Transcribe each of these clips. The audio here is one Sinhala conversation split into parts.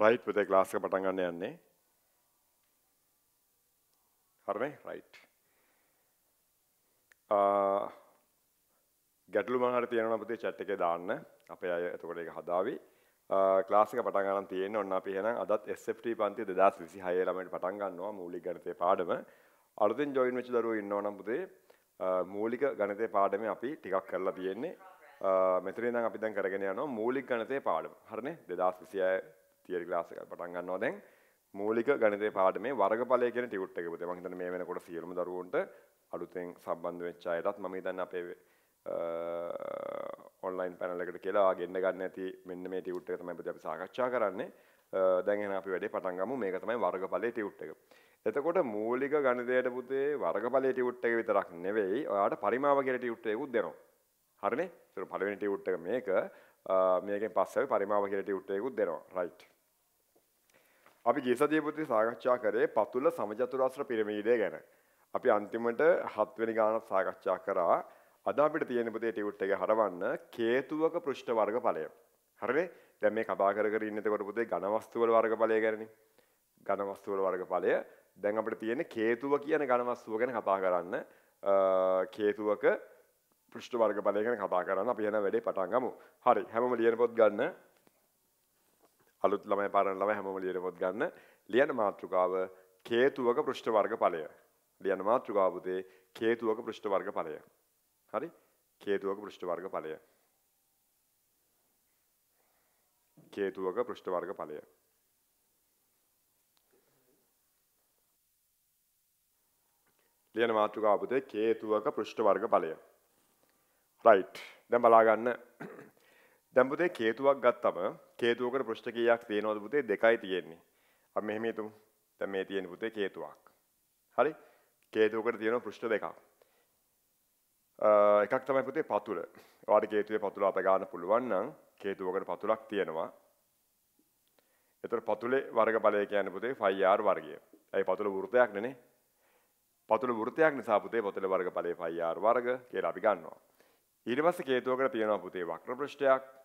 රයිට් පුතේ ක්ලාස් එක පටන් ගන්න යන්නේ. හරිනේ? රයිට්. ආ ගැටලු මොන හරි තියෙනවා පුතේ chat එකේ දාන්න. අපේ අය එතකොට ඒක හදාවි. Ah, ක්ලාස් එක පටන් ගන්න තියෙන්නේ ඔන්න අපි එහෙනම් අදත් SFT පන්ති 2026 ළමයිට පටන් ගන්නවා මූලික ගණිතයේ පාඩම. අලුතෙන් join වෙච්ච දරුවෝ ඉන්නවා නම් පුතේ ah, මූලික ගණිතයේ පාඩමේ අපි ටිකක් කරලා තියෙන්නේ. Ah, මෙතන ඉඳන් අපි දැන් කරගෙන යනවා මූලික ගණිතයේ පාඩම. හරිනේ? 2026 තියරි ක්ලාස් එක පටන් ගන්නවා දැන්. මූලික ගණිතයේ පාඩමේ වර්ගඵලය කියන ටියුට් එක පුතේ. මම හිතන්නේ මේ වෙනකොට සියලුම දරුවන්ට අලුතෙන් සම්බන්ධ වෙච්ච අයටත් මම හිතන්නේ අපේ ඔන්ලයින් පැනල් එකට කියලා ගෙන්න ගන්න ඇති මෙන්න මේ ටියුට් එක තමයි පුතේ අපි සාකච්ඡා කරන්නේ. දැන් එහෙනම් අපි වැඩේ පටන් ගමු. මේක තමයි වර්ගඵලයේ ටියුට් එක. එතකොට මූලික ගණිතයට පුතේ වර්ගඵලයේ ටියුට් එක විතරක් නෙවෙයි ඔයාලට පරිමාව කියලා ටියුට් එකකුත් දෙනවා. හරිනේ? ඒක පළවෙනි ටියුට් එක මේක මේකෙන් පස්සේ පරිමාව කියලා ටියුට් එකකුත් දෙනවා. රයිට්. අපි ගිය සතියේ පුතේ සාකච්ඡා කරේ පතුල සමචතුරාස්‍ර පිරමීඩය ගැන. අපි අන්තිමට හත්වෙනි ගානක් සාකච්ඡා කරා. අද අපිට තියෙන පුතේ ටියුට් එක හරවන්න කේතුවක පෘෂ්ඨ වර්ගඵලය. හරිනේ? දැන් මේ කතා කර කර ඉන්න එතකොට පුතේ ඝන වස්තු වල වර්ගඵලය ගැනනේ. ඝන වස්තු වල වර්ගඵලය. දැන් අපිට තියෙන්නේ කේතුව කියන ඝන වස්තුව ගැන කතා කරන්න. කේතුවක පෘෂ්ඨ වර්ගඵලය ගැන කතා කරන්න අපි එන වැඩේ පටන් ගමු. හරි හැමෝම ලියන පොත් ගන්න. අලුත් ළමයි පාරන ළමයි හැමෝම ලියන පොත් ගන්න. ලියන මාතෘකාව කේතුවක පෘෂ්ඨ වර්ගඵලය. ලියන මාතෘකාව පුතේ කේතුවක පෘෂ්ඨ වර්ගඵලය. හරි? කේතුවක පෘෂ්ඨ වර්ගඵලය. කේතුවක පෘෂ්ඨ වර්ගඵලය. ලියන මාතෘකාව පුතේ කේතුවක පෘෂ්ඨ වර්ගඵලය. රයිට්. දැන් බලා ගන්න. දැන් පුතේ කේතුවක් ගත්තම කේතුවකට පෘෂ්ඨ කීයක් තියෙනවද පුතේ? දෙකයි තියෙන්නේ. අපි මෙහෙම හිතමු. දැන් මේ තියෙන පුතේ කේතුවක්. හරි? කේතුවකට තියෙනවා පෘෂ්ඨ දෙකක්. එකක් තමයි පුතේ පතුල. ඔයාලට කේතුවේ පතුල අත ගන්න පුළුවන් නම් කේතුවකට පතුලක් තියෙනවා. එතකොට පතුලේ වර්ගඵලය කියන්නේ පුතේ 5r වර්ගය. ඒ පතුල වෘතයක් නෙනේ. පතුල වෘතයක් නිසා පුතේ පතුලේ වර්ගඵලය 5r වර්ග කියලා අපි ගන්නවා. ඊට පස්සේ කේතුවකට තියෙනවා පුතේ වක්‍ර පෘෂ්ඨයක්.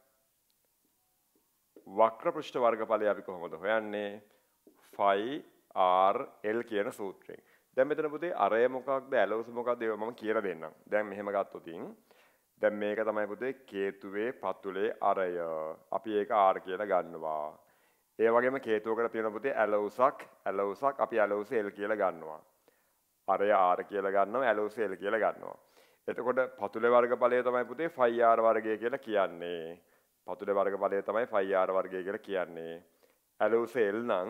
වක්‍ර පෘෂ්ඨ වර්ගඵලය අපි කොහොමද හොයන්නේ? 5rl කියන සූත්‍රයෙන්. දැන් මෙතන පුතේ අරය මොකක්ද ඇලවස මොකක්ද ඒවා මම කියලා දෙන්නම්. දැන් මෙහෙම ගත්තොතින් දැන් මේක තමයි පුතේ කේතුවේ පතුලේ අරය. අපි ඒක r කියලා ගන්නවා. ඒ වගේම කේතුවකට තියෙන පුතේ ඇලවසක් ඇලවසක් අපි ඇලවස l කියලා ගන්නවා. අරය r කියලා ගන්නවා ඇලවස l කියලා ගන්නවා. එතකොට පතුලේ වර්ගඵලය තමයි පුතේ 5r වර්ගය කියලා කියන්නේ. පතුලේ වර්ගඵලය තමයි 5r වර්ගය කියලා කියන්නේ. ඇලවස l නම්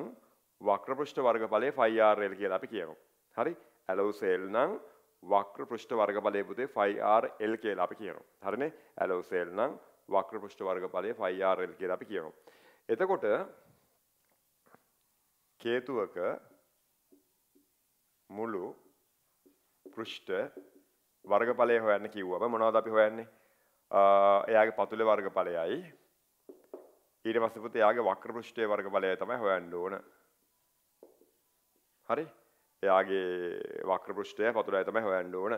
වක්‍ර පෘෂ්ඨ වර්ගඵලය 5rl කියලා අපි කියනවා. හරි ඇලෝසේල් නම් වක්‍ර පෘෂ්ඨ වර්ගඵලයේ පුතේ 5rl කියලා අපි කියනවා. හරිනේ? ඇලෝසේල් නම් වක්‍ර පෘෂ්ඨ වර්ගඵලයේ 5rl කියලා අපි කියනවා. එතකොට කේතුවක මුළු පෘෂ්ඨ වර්ගඵලය හොයන්න කිව්වම මොනවද අපි හොයන්නේ? එයාගේ පතුලේ වර්ගඵලයයි ඊට පස්සේ පුතේ එයාගේ වක්‍ර පෘෂ්ඨයේ වර්ගඵලයයි තමයි හොයන්න ඕන. හරි? එයාගේ වක්‍ර පෘෂ්ඨය පතුලයි තමයි හොයන්න ඕන.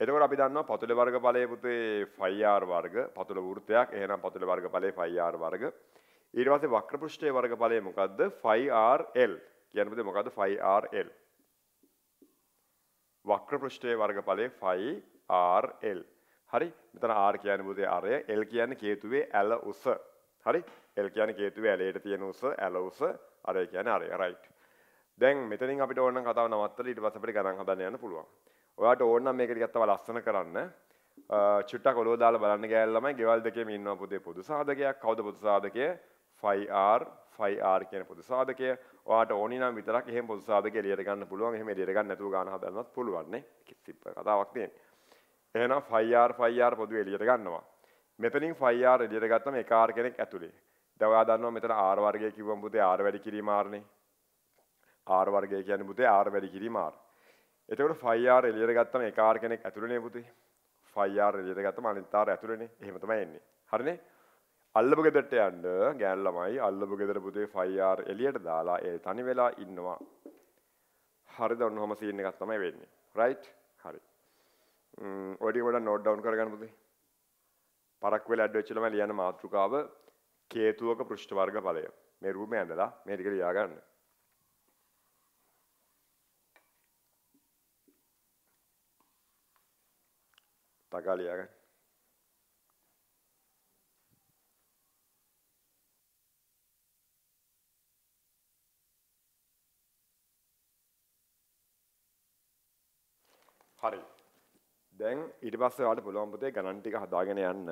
එතකොට අපි දන්නවා පතුල වර්ගඵලයේ පුතේ 5r වර්ග පතුල වෘත්තයක් එහෙනම් පතුල වර්ගඵලයේ 5r වර්ග. ඊට පස්සේ වක්‍ර පෘෂ්ඨයේ වර්ගඵලය මොකද්ද? 5rl. කියන්නේ පුතේ මොකද්ද 5rl? වක්‍ර පෘෂ්ඨයේ වර්ගඵලය 5rl. හරි? මෙතන r කියන්නේ පුතේ අරය, l කියන්නේ කේතුවේ ඇල උස. හරි? l කියන්නේ කේතුවේ ඇලයට තියෙන උස, ඇල උස, අරය කියන්නේ අරය. රයිට්. දැන් මෙතනින් අපිට ඕන නම් කතාව නවත්තලා ඊට පස්සේ අපිට ගණන් හදන්න යන්න පුළුවන්. ඔයාලට ඕන නම් මේක ටිකක් තව ලස්සන කරන්න. චුට්ටක් ඔලුව දාලා බලන්න ගෑල් ළමයි ගෙවල් දෙකේම ඉන්නවා පුතේ පොදු සාධකයක්. කවුද පොදු සාධකය? 5R 5R කියන පොදු සාධකය. ඔයාලට ඕනි නම් විතරක් එහෙම පොදු සාධකය එළියට ගන්න පුළුවන්. එහෙම එළියට ගන්න නැතුව ගන්න හදන්නත් පුළුවන් නේ. සිම්පල් කතාවක් තියෙන්නේ. එහෙනම් 5R 5R පොදු එළියට ගන්නවා. මෙතනින් 5R එළියට ගත්තම එක R කෙනෙක් ඇතුලේ. දැන් ඔයා දන්නවා මෙතන R වර්ගය කිව්වම පුතේ R වැඩි කිරීම Rනේ. R වර්ගය කියන්නේ පුතේ R වැඩි කිරීම R. එතකොට 5R එළියට ගත්තම එක R කෙනෙක් ඇතුළේනේ පුතේ. 5R එළියට ගත්තම අනිත් R ඇතුළේනේ. එහෙම තමයි එන්නේ. හරිනේ? අල්ලපු ගෙදරට යන්න ගෑන් ළමයි අල්ලපු ගෙදර පුතේ 5R එළියට දාලා ඒ තනි වෙලා ඉන්නවා. හරිද? ඔන්නෝම සීන් එකක් තමයි වෙන්නේ. right? හරි. ම්ම් ඔය ටික පොඩ්ඩක් නෝට් ඩවුන් කරගන්න පුතේ. පරක් වෙලා ඇඩ් වෙච්ච ළමයි ලියන මාතෘකාව කේතුවක පෘෂ්ඨ වර්ග ඵලය. මේ රූපේ ඇඳලා මේ ටික ලියා ගන්න. තකා ලියා ගන්න. හරි. දැන් ඊට පස්සේ ඔයාලට පුළුවන් පුතේ ගණන් ටික හදාගෙන යන්න.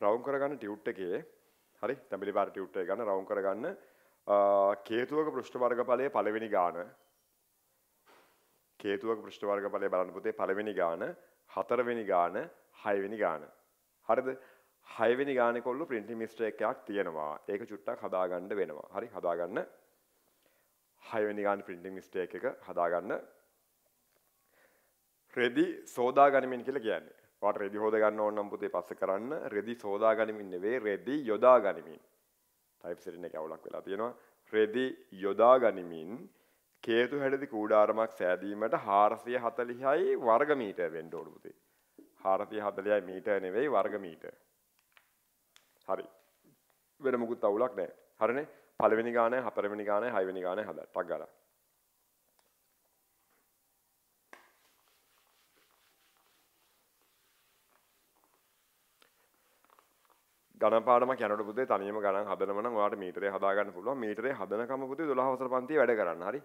රවුම් කරගන්න ටියුට් එකේ. හරි? තැඹිලි පාර ටියුට් එක ගන්න රවුම් කරගන්න. කේතුවක පෘෂ්ඨ වර්ගඵලයේ පළවෙනි ගාන. කේතුවක පෘෂ්ඨ වර්ගඵලය බලන්න පුතේ පළවෙනි ගාන හතරවෙනි ගාන හයවෙනි ගාන. හරිද? හයවෙනි ගානේ කොල්ල ප්‍රින්ටිං මිස්ටේක් එකක් තියෙනවා. ඒක චුට්ටක් හදාගන්න වෙනවා. හරි? හදාගන්න. හයවෙනි ගාන ප්‍රින්ටිං මිස්ටේක් එක හදාගන්න. රෙදි සෝදා ගනිමින් කියලා කියන්නේ. ඔයාලට රෙදි හොද ගන්න ඕන නම් පුතේ පස්සේ කරන්න. රෙදි සෝදා ගනිමින් නෙවෙයි රෙදි යොදා ගනිමින්. ටයිප් සෙටින් එකේ අවුලක් වෙලා තියෙනවා. රෙදි යොදා ගනිමින් කේතු හැඩදි කූඩාරමක් සෑදීමට 440යි වර්ග මීටර වෙන්න ඕන පුතේ. 440යි මීටර නෙවෙයි වර්ග මීටර. හරි. වෙන මොකුත් අවුලක් නැහැ. හරිනේ? පළවෙනි ගානයි හතරවෙනි ගානයි හයවෙනි ගානයි හදලා ටක් ගාලා. ගණන් පාඩමක් යනකොට පුතේ තනියම ගණන් හදනම නම් ඔයාලට මීටරේ හදාගන්න පුළුවන්. මීටරේ හදනකම පුතේ 12 වසර පන්තියේ වැඩ කරන්න. හරි.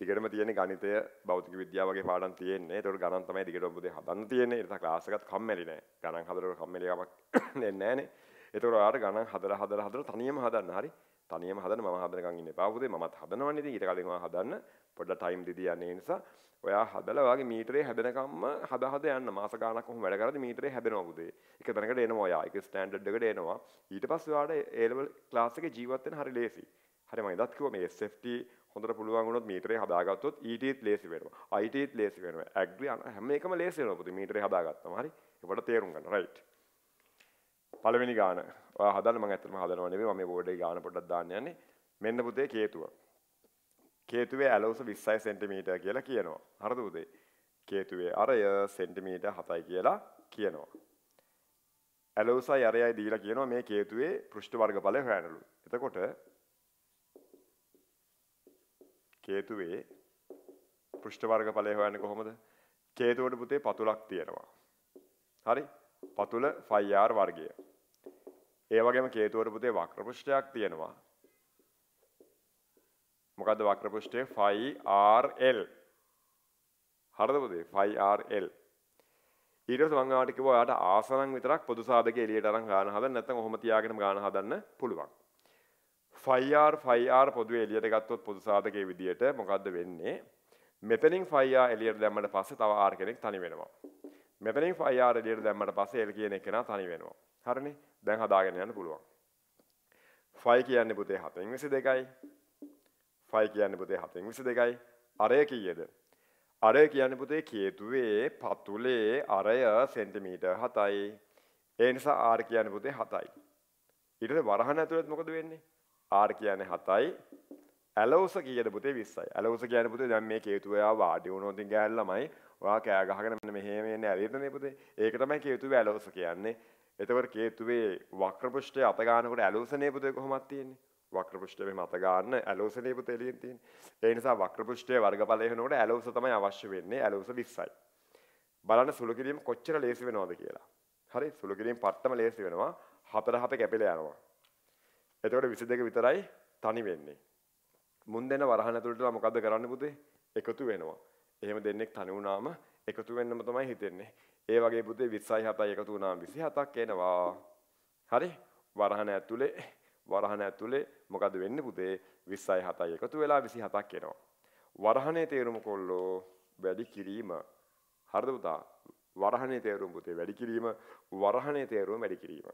දිගටම තියෙන්නේ ගණිතය, භෞතික විද්‍යාව වගේ පාඩම් තියෙන්නේ. ඒතකොට ගණන් තමයි දිගටම පුතේ හදන්න තියෙන්නේ. ඒක ක්ලාස් එකත් කම්මැලි නෑ. ගණන් හදනකොට කම්මැලි කමක් දෙන්නේ නෑනේ. ඒතකොට ඔයාලට ගණන් හදලා හදලා හදලා තනියම හදන්න. හරි. තනියම හදන්න මම හදනකන් ඉන්න එපා පුතේ. මමත් හදනවනේ ඉතින් ඊට කලින් ඔයා හදන්න. පොඩ්ඩක් ටයිම් දෙදී යන්නේ නිසා ඔයා හදලා ඔයාගේ මීටරේ හැදෙනකම්ම හද හද යන්න මාස ගාණක් කොහොම වැඩ කරද්දි මීටරේ හැදෙනවා පුතේ. එක තැනකට එනවා ඔයා. ඒක ස්ටෑන්ඩඩ් එකට එනවා. ඊට පස්සේ ඔයාට A level ක්ලාස් එකේ ජීවත් වෙන්න හරි ලේසි. හරි මම ඉදත් කිව්වා මේ SFT හොඳට පුළුවන් වුණොත් මීටරේ හදාගත්තොත් ETත් ලේසි වෙනවා. ITත් ලේසි වෙනවා. ඇග්‍රි හැම එකම ලේසි වෙනවා පුතේ මීටරේ හදාගත්තම. හරි. ඒකට තේරුම් ගන්න. රයිට්. පළවෙනි ගාන. ඔයා හදන්න මම ඇත්තටම හදනව නෙවෙයි. මම මේ බෝඩ් එකේ ගාන පොඩ්ඩක් දාන්න යන්නේ. මෙන්න පුතේ කේතුව. කේතුවේ ඇලවුස 20 සෙන්ටිමීටර් කියලා කියනවා. හරිද උදේ? කේතුවේ අරය සෙන්ටිමීටර් 7යි කියලා කියනවා. ඇලවුසයි අරයයි දීලා කියනවා මේ කේතුවේ පෘෂ්ඨ වර්ගඵලය හොයන්නලු. එතකොට කේතුවේ පෘෂ්ඨ වර්ගඵලය හොයන්නේ කොහොමද? කේතුවට පුතේ පතුලක් තියෙනවා. හරි? පතුල 5r වර්ගය. ඒ වගේම කේතුවට පුතේ වක්‍ර පෘෂ්ඨයක් තියෙනවා. මොකද්ද වක්‍ර පෘෂ්ඨය? 5RL හරිද පුතේ? 5RL ඊට පස්සේ මම ඔයාලට කිව්වා ඔයාලට ආසනන් විතරක් පොදු සාධකයේ එළියට අරන් ගාන හදන්න. නැත්නම් ඔහොම තියාගෙනම ගාන හදන්න පුළුවන්. 5R 5R පොදුවේ එළියට ගත්තොත් පොදු සාධකයේ විදියට මොකද්ද වෙන්නේ? මෙතනින් 5R එළියට දැම්මට පස්සේ තව R කෙනෙක් තනි වෙනවා. මෙතනින් 5R එළියට දැම්මට පස්සේ L කියන එකනා තනි වෙනවා. හරිනේ? දැන් හදාගෙන යන්න පුළුවන්. 5 කියන්නේ පුතේ 7න් 22යි 5 කියන්නේ පුතේ 7න් 22යි. අරය කීයද? අරය කියන්නේ පුතේ කේතුවේ පතුලේ අරය සෙන්ටිමීටර් 7යි. ඒ නිසා r කියන්නේ පුතේ 7යි. ඊට පස්සේ වරහන ඇතුළත මොකද වෙන්නේ? r කියන්නේ 7යි. ඇලවුස කීයද පුතේ 20යි. ඇලවුස කියන්නේ පුතේ දැන් මේ කේතුව යා වාඩි වුණොත් ඉතින් ගෑල් ළමයි ඔයා කෑ ගහගෙන මෙන්න මෙහෙම එන්නේ ඇරියටනේ පුතේ. ඒක තමයි කේතුවේ ඇලවුස කියන්නේ. එතකොට කේතුවේ වක්‍ර පෘෂ්ඨය අත ගන්නකොට ඇලවුසනේ පුතේ කොහොමද තියෙන්නේ? වක්‍ර පෘෂ්ඨයේ මත ගන්න ඇලෝසනේ පුතේ එළියෙන් තියෙන්නේ. ඒ නිසා වක්‍ර පෘෂ්ඨයේ වර්ගඵලය වෙනකොට ඇලෝස තමයි අවශ්‍ය වෙන්නේ. ඇලෝස 20යි. බලන්න සුළු කිරීම කොච්චර ලේසි වෙනවද කියලා. හරි සුළු කිරීම පට්ටම ලේසි වෙනවා. හතර හත කැපිලා යනවා. එතකොට 22 විතරයි තනි වෙන්නේ. මුන් දෙන වරහන ඇතුළට මොකද්ද කරන්න පුතේ? එකතු වෙනවා. එහෙම දෙන්නෙක් තනි වුණාම එකතු වෙන්නම තමයි හිතෙන්නේ. ඒ වගේ පුතේ 20යි 7යි එකතු වුණාම 27ක් එනවා. හරි? වරහන ඇතුලේ වරහන ඇතුලේ මොකද වෙන්නේ පුතේ 20යි 7යි එකතු වෙලා 27ක් එනවා. වරහනේ තේරුම කොල්ලෝ වැඩි කිරීම. හරිද පුතා? වරහනේ තේරුම පුතේ වැඩි කිරීම වරහනේ තේරුම වැඩි කිරීම.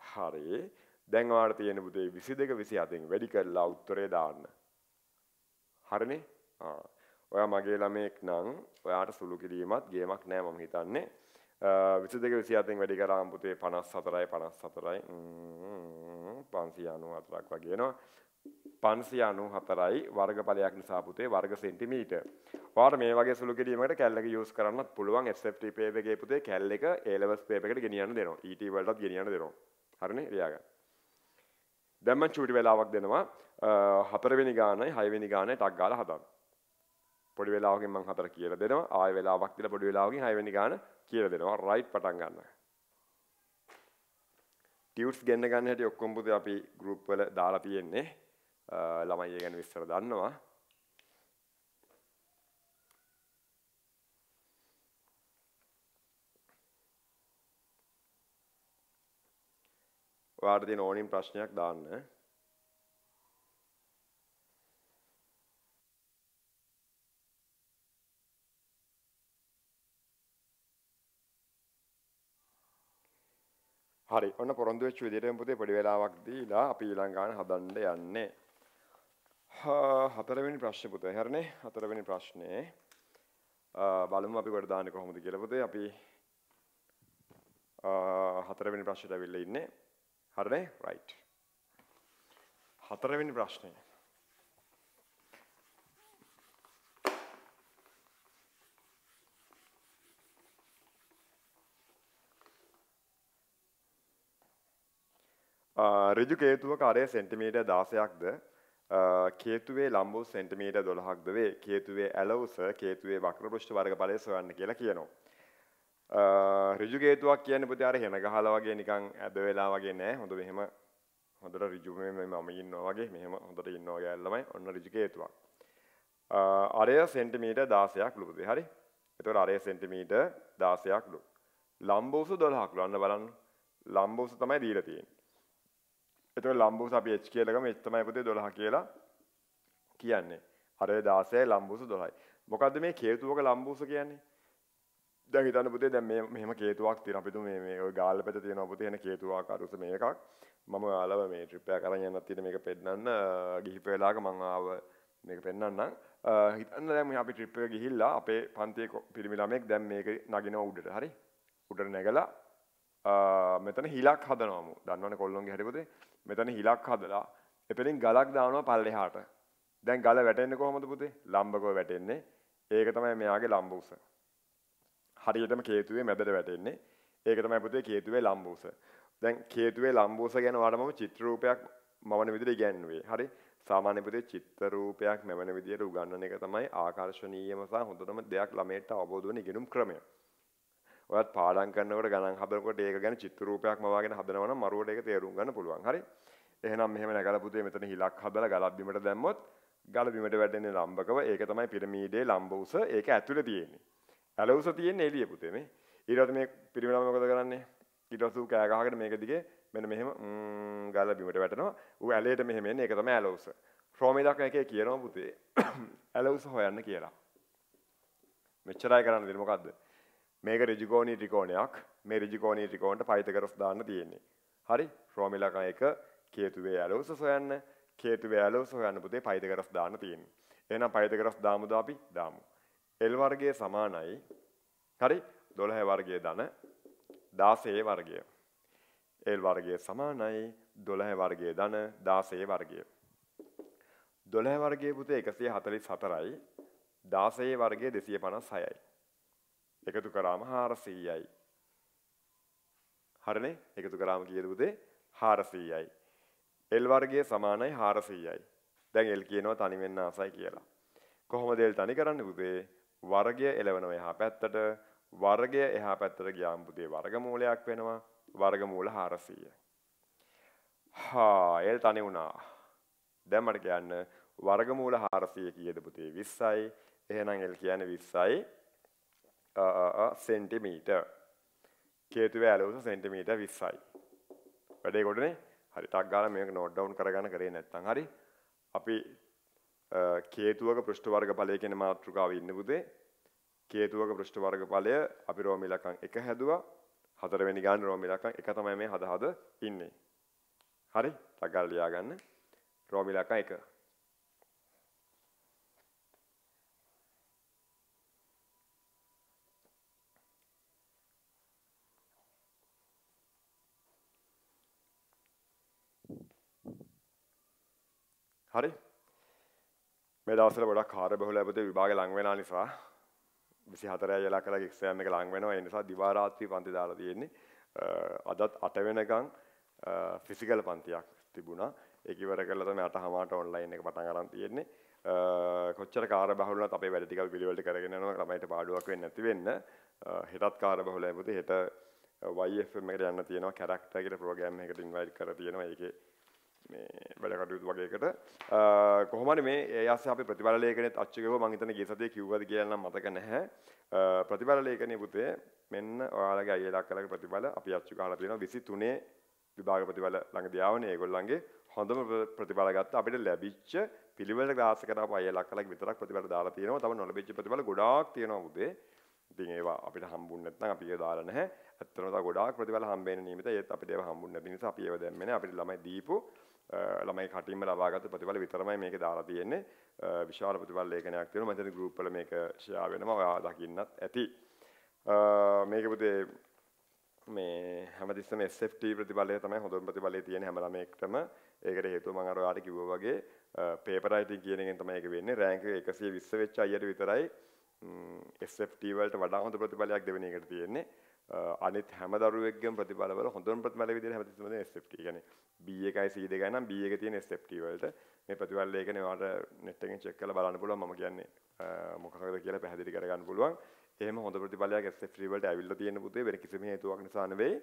හරි. දැන් ඔයාලට තියෙන පුතේ 22 27න් වැඩි කරලා උත්තරේ දාන්න. හරිනේ? ආ. ඔයා මගේ ළමෙක් නම් ඔයාට සුළු කිරීමත් ගේමක් නෑ මම හිතන්නේ. Uh, 22 27න් වැඩි කරාම පුතේ 54යි 54යි 594ක් වගේ එනවා 594යි වර්ගඵලයක් නිසා පුතේ වර්ග සෙන්ටිමීටර්. ඔයාලට මේ වගේ සුළු කිරීමකට කැල් එක යූස් කරන්නත් පුළුවන් SFT පේපර් එකේ පුතේ කැල් එක A levels පේපර් එකට ගෙනියන්න දෙනවා. ET වලටත් ගෙනියන්න දෙනවා. හරිනේ? ලියා ගන්න. දැන් මම චූටි වෙලාවක් දෙනවා uh, හතරවෙනි ගානයි හයවෙනි ගානයි ටක් ගාලා හදන්න. පොඩි වෙලාවකින් මම හතර කියලා දෙනවා. ආයෙ වෙලාවක් දීලා පොඩි වෙලාවකින් හයවෙනි ගාන කියලා දෙනවා. රයිට් පටන් ගන්න. ටියුට්ස් ගෙන්න ගන්න හැටි ඔක්කොම පුතේ අපි ගෲප් වල දාලා තියෙන්නේ. ළමයි ඒ ගැන විස්තර දන්නවා. ඔයාලට තියෙන ඕනින් ප්‍රශ්නයක් දාන්න. හරි. ඔන්න පොරොන්දු වෙච්ච විදිහටම පුතේ පොඩි වෙලාවක් දීලා අපි ඊළඟ ගාන හදන්න යන්නේ. හතරවෙනි ප්‍රශ්නේ පුතේ. හරිනේ? හතරවෙනි ප්‍රශ්නේ. බලමු අපි කොට දාන්නේ කොහොමද කියලා පුතේ. අපි හතරවෙනි ප්‍රශ්නෙට ඇවිල්ලා ඉන්නේ. හරිනේ? රයිට් හතරවෙනි ප්‍රශ්නේ. ඍජු කේතුවක අරය සෙන්ටිමීටර් 16ක්ද කේතුවේ ලම්බු සෙන්ටිමීටර් 12ක්ද වේ. කේතුවේ ඇල උස කේතුවේ වක්‍ර පෘෂ්ඨ වර්ගඵලය සොයන්න කියලා කියනවා. ඍජු කේතුවක් කියන්නේ පුතේ අර හෙන ගහලා වගේ නිකන් ඇද වෙලා වගේ නෑ. හොඳ මෙහෙම හොඳට ඍජු මම ඉන්නවා වගේ මෙහෙම හොඳට ඉන්නවා වගේ ඇල්ලමයි ඔන්න ඍජු කේතුවක්. අරය සෙන්ටිමීටර් 16ක් ලු පුතේ. හරි? එතකොට අරය සෙන්ටිමීටර් 16ක් ලු. ලම්බ උස 12ක් ලු. අන්න බලන්න. ලම්බ උස තමයි දීලා තියෙන්නේ. එතකොට ලම්බුස අපි h කියලා ගමු h තමයි පුතේ 12 කියලා කියන්නේ. හරය 16යි ලම්බුස 12යි. මොකද්ද මේ කේතුවක ලම්බුස කියන්නේ? දැන් හිතන්න පුතේ දැන් මේ මෙහෙම කේතුවක් තියෙනවා. අපි මේ මේ ওই ගාල්ල පැත්තේ තියෙනවා පුතේ එන කේතුව ආකාර උස මේකක්. මම ඔයාලව මේ ට්‍රිප් එක අරන් යන්නත් තියෙන මේක පෙන්නන්න ගිහිප වෙලාවක මම ආව මේක පෙන්නන්නම්. හිතන්න දැන් අපි ට්‍රිප් එක ගිහිල්ලා අපේ පන්තියේ පිරිමි ළමෙක් දැන් මේක නගිනවා උඩට. හරි? උඩට නැගලා මෙතන හිලක් හදනවමු. දන්නවනේ කොල්ලොන්ගේ හැටි පුතේ. මෙතන හිලක් හදලා එතනින් ගලක් දානවා පල්ලෙහාට. දැන් ගල වැටෙන්නේ කොහොමද පුතේ? ලම්බකව වැටෙන්නේ. ඒක තමයි මෙයාගේ ලම්බ උස. හරියටම කේතුවේ මැදට වැටෙන්නේ. ඒක තමයි පුතේ කේතුවේ ලම්බ උස. දැන් කේතුවේ ලම්බ උස ගැන ඔයාලට මම චිත්‍ර රූපයක් මවන විදිහට ඉගැන්වුවේ. හරි? සාමාන්‍ය පුතේ චිත්‍ර රූපයක් මැවන විදිහට උගන්වන එක තමයි ආකර්ශනීයම සහ හොඳටම දෙයක් ළමයට අවබෝධ වෙන ඉගෙනුම් ක්‍රමය. ඔයත් පාඩම් කරනකොට ගණන් හදනකොට ඒක ගැන චිත්‍ර රූපයක් මවාගෙන හදනවා නම් මරුවට ඒක තේරුම් ගන්න පුළුවන්. හරි? එහෙනම් මෙහෙම නැගලා පුතේ මෙතන හිලක් හදලා ගලක් බිමට දැම්මොත් ගල බිමට වැටෙන්නේ ලම්බකව. ඒක තමයි පිරමීඩේ ලම්බ උස. ඒක ඇතුලේ තියෙන්නේ. ඇල උස තියෙන්නේ එළිය පුතේ මේ. ඊට පස්සේ මේ පිරිමි ළමයා මොකද කරන්නේ? ඊට පස්සේ ඌ කෑ ගහගෙන මේක දිගේ මෙන්න මෙහෙම ගල බිමට වැටෙනවා. ඌ ඇලේට මෙහෙම එන්නේ. ඒක තමයි ඇල උස. ක්‍රෝමීලක් එකේ කියනවා පුතේ. ඇල උස හොයන්න කියලා. මෙච්චරයි කරන්න දෙන්නේ මොකද්ද? මේක ඍජුකෝණී ත්‍රිකෝණයක්. මේ ඍජුකෝණී ත්‍රිකෝණයට පයිතගොරස් දාන්න තියෙන්නේ. හරි? ක්‍රෝමිලක එක කේතුවේ ඇලෝස හොයන්න, කේතුවේ ඇලෝස හොයන්න පුතේ පයිතගොරස් දාන්න තියෙන්නේ. එහෙනම් පයිතගොරස් දාමුද අපි? දාමු. L වර්ගයේ සමානයි. හරි? 12 වර්ගයේ ධන 16 වර්ගය. L වර්ගයේ සමානයි 12 වර්ගයේ ධන 16 වර්ගය. 12 වර්ගයේ පුතේ 144යි 16 වර්ගයේ 256යි. එකතු කරාම 400යි. හරිනේ? එකතු කරාම කීයද පුතේ? 400යි. L වර්ගයේ සමානයි 400යි. දැන් L කියනවා තනි වෙන්න ආසයි කියලා. කොහොමද L තනි කරන්නේ පුතේ? වර්ගය එලවනවා එහා පැත්තට. වර්ගය එහා පැත්තට ගියාම පුතේ වර්ගමූලයක් වෙනවා. වර්ගමූල 400. හා L තනි වුණා. දැන් මට කියන්න වර්ගමූල 400 කීයද පුතේ 20යි. එහෙනම් L කියන්නේ 20යි. සෙන්ටිමීටර්. කේතුවේ ඇලවුස සෙන්ටිමීටර් 20යි. වැඩේ කොටනේ. හරි ටක් ගාලා මේක නෝට් ඩවුන් කරගන්න කරේ නැත්නම් හරි. අපි කේතුවක පෘෂ්ඨ වර්ගඵලය කියන මාතෘකාවේ ඉන්න පුතේ. කේතුවක පෘෂ්ඨ වර්ගඵලය අපි රෝම ඉලක්කම් 1 හැදුවා. හතරවෙනි ගානේ රෝම ඉලක්කම් 1 තමයි මේ හද හද ඉන්නේ. හරි? ටක් ගාලා ලියාගන්න. රෝම ඉලක්කම් 1. හරි මේ දවස්වල ගොඩක් කාර්ය බහුල අපතේ විභාග ලඟ වෙනා නිසා 24 වෙලා කළා එක්සෑම් එක ලඟ වෙනවා ඒ නිසා දිවා රාත්‍රී පන්ති දාලා තියෙන්නේ අදත් 8 වෙනකන් ෆිසිකල් පන්තියක් තිබුණා. ඒක ඉවර කරලා තමයි අට හමාරට ඔන්ලයින් එක පටන් අරන් තියෙන්නේ. කොච්චර කාර්යබහුල වුණත් අපේ වැඩ ටික පිළිවෙලට කරගෙන යනවා ළමයිට පාඩුවක් වෙන්නේ නැති වෙන්න. හෙටත් කාර්යබහුලයි පුතේ හෙට YFM එකට යන්න තියෙනවා කැරක්ටර් කියලා ප්‍රෝග්‍රෑම් එකකට ඉන්වයිට් කරලා තියෙනවා. ඒකේ මේ වැඩ කටයුතු වගේකට කොහොම හරි මේ ඒ ආස්සේ අපි ප්‍රතිඵල ලේඛනෙත් අච්චු ගහුවා මම හිතන්නේ ගිය සතියේ කිව්වද කියලා නම් මතක නැහැ. ප්‍රතිඵල ලේඛනයේ පුතේ මෙන්න ඔයාලගේ අයියලා අක්කලගේ ප්‍රතිඵල අපි අච්චු ගහලා තියෙනවා 23 විභාග ප්‍රතිඵල ළඟදී ආවනේ ඒගොල්ලන්ගේ හොඳම ප්‍රතිඵල ගත්ත අපිට ලැබිච්ච පිළිවෙලට ක්ලාස් එකට ආපු අය ලක්කලක් විතරක් ප්‍රතිඵල දාලා තියෙනවා. තව නොලැබිච්ච ප්‍රතිඵල ගොඩාක් තියෙනවා පුතේ. ඉතින් ඒවා අපිට හම්බුන්නේ නැත්නම් අපි ඒක දාලා නැහැ. ඇත්තටම තව ගොඩාක් ප්‍රතිඵල හම්බෙන්න නියමිතයි. ඒත් අපිට ඒවා හම්බුන්නේ නැති නිසා අපි ඒවා දැම්මේ නැහැ. අපිට ළමයි දීපු ළමයි කටින්ම ලබාගත්තු ප්‍රතිඵල විතරමයි මේකේ දාලා තියෙන්නේ. විශාල ප්‍රතිඵල ලේඛනයක් තියෙනවා. මම හිතන්නේ ගෲප් වල මේක ෂෙයා වෙනවා. ඔයා දකින්නත් ඇති. මේක පුතේ මේ හැමතිස්සම SFT ප්‍රතිඵලය තමයි හොඳම ප්‍රතිඵලය තියෙන හැම ළමයෙක්ටම. ඒකට හේතුව මම අර ඔයාලට කිව්වා වගේ පේපර් රයිටින් කියන එකෙන් තමයි ඒක වෙන්නේ. රෑන්ක් 120 වෙච්ච අයියට විතරයි SFT වලට වඩා හොඳ ප්‍රතිඵලයක් දෙවෙනි එකට තියෙන්නේ. අනිත් හැම දරුවෙක්ගේම ප්‍රතිඵලවල හොඳම ප්‍රතිඵල විදිහට හැමතිස්සම දෙන SFT. කියන්නේ B1යි C2යි නම් B1 තියෙන SFT වලට මේ ප්‍රතිඵල ලේඛනේ ඔයාලට net එකෙන් check කරලා බලන්න පුළුවන් මම කියන්නේ මොකක්ද කියලා පැහැදිලි කරගන්න පුළුවන්. එහෙම හොඳ ප්‍රතිඵලයක් SFT වලට ඇවිල්ලා තියෙන පුතේ වෙන කිසිම හේතුවක් නිසා නෙවෙයි.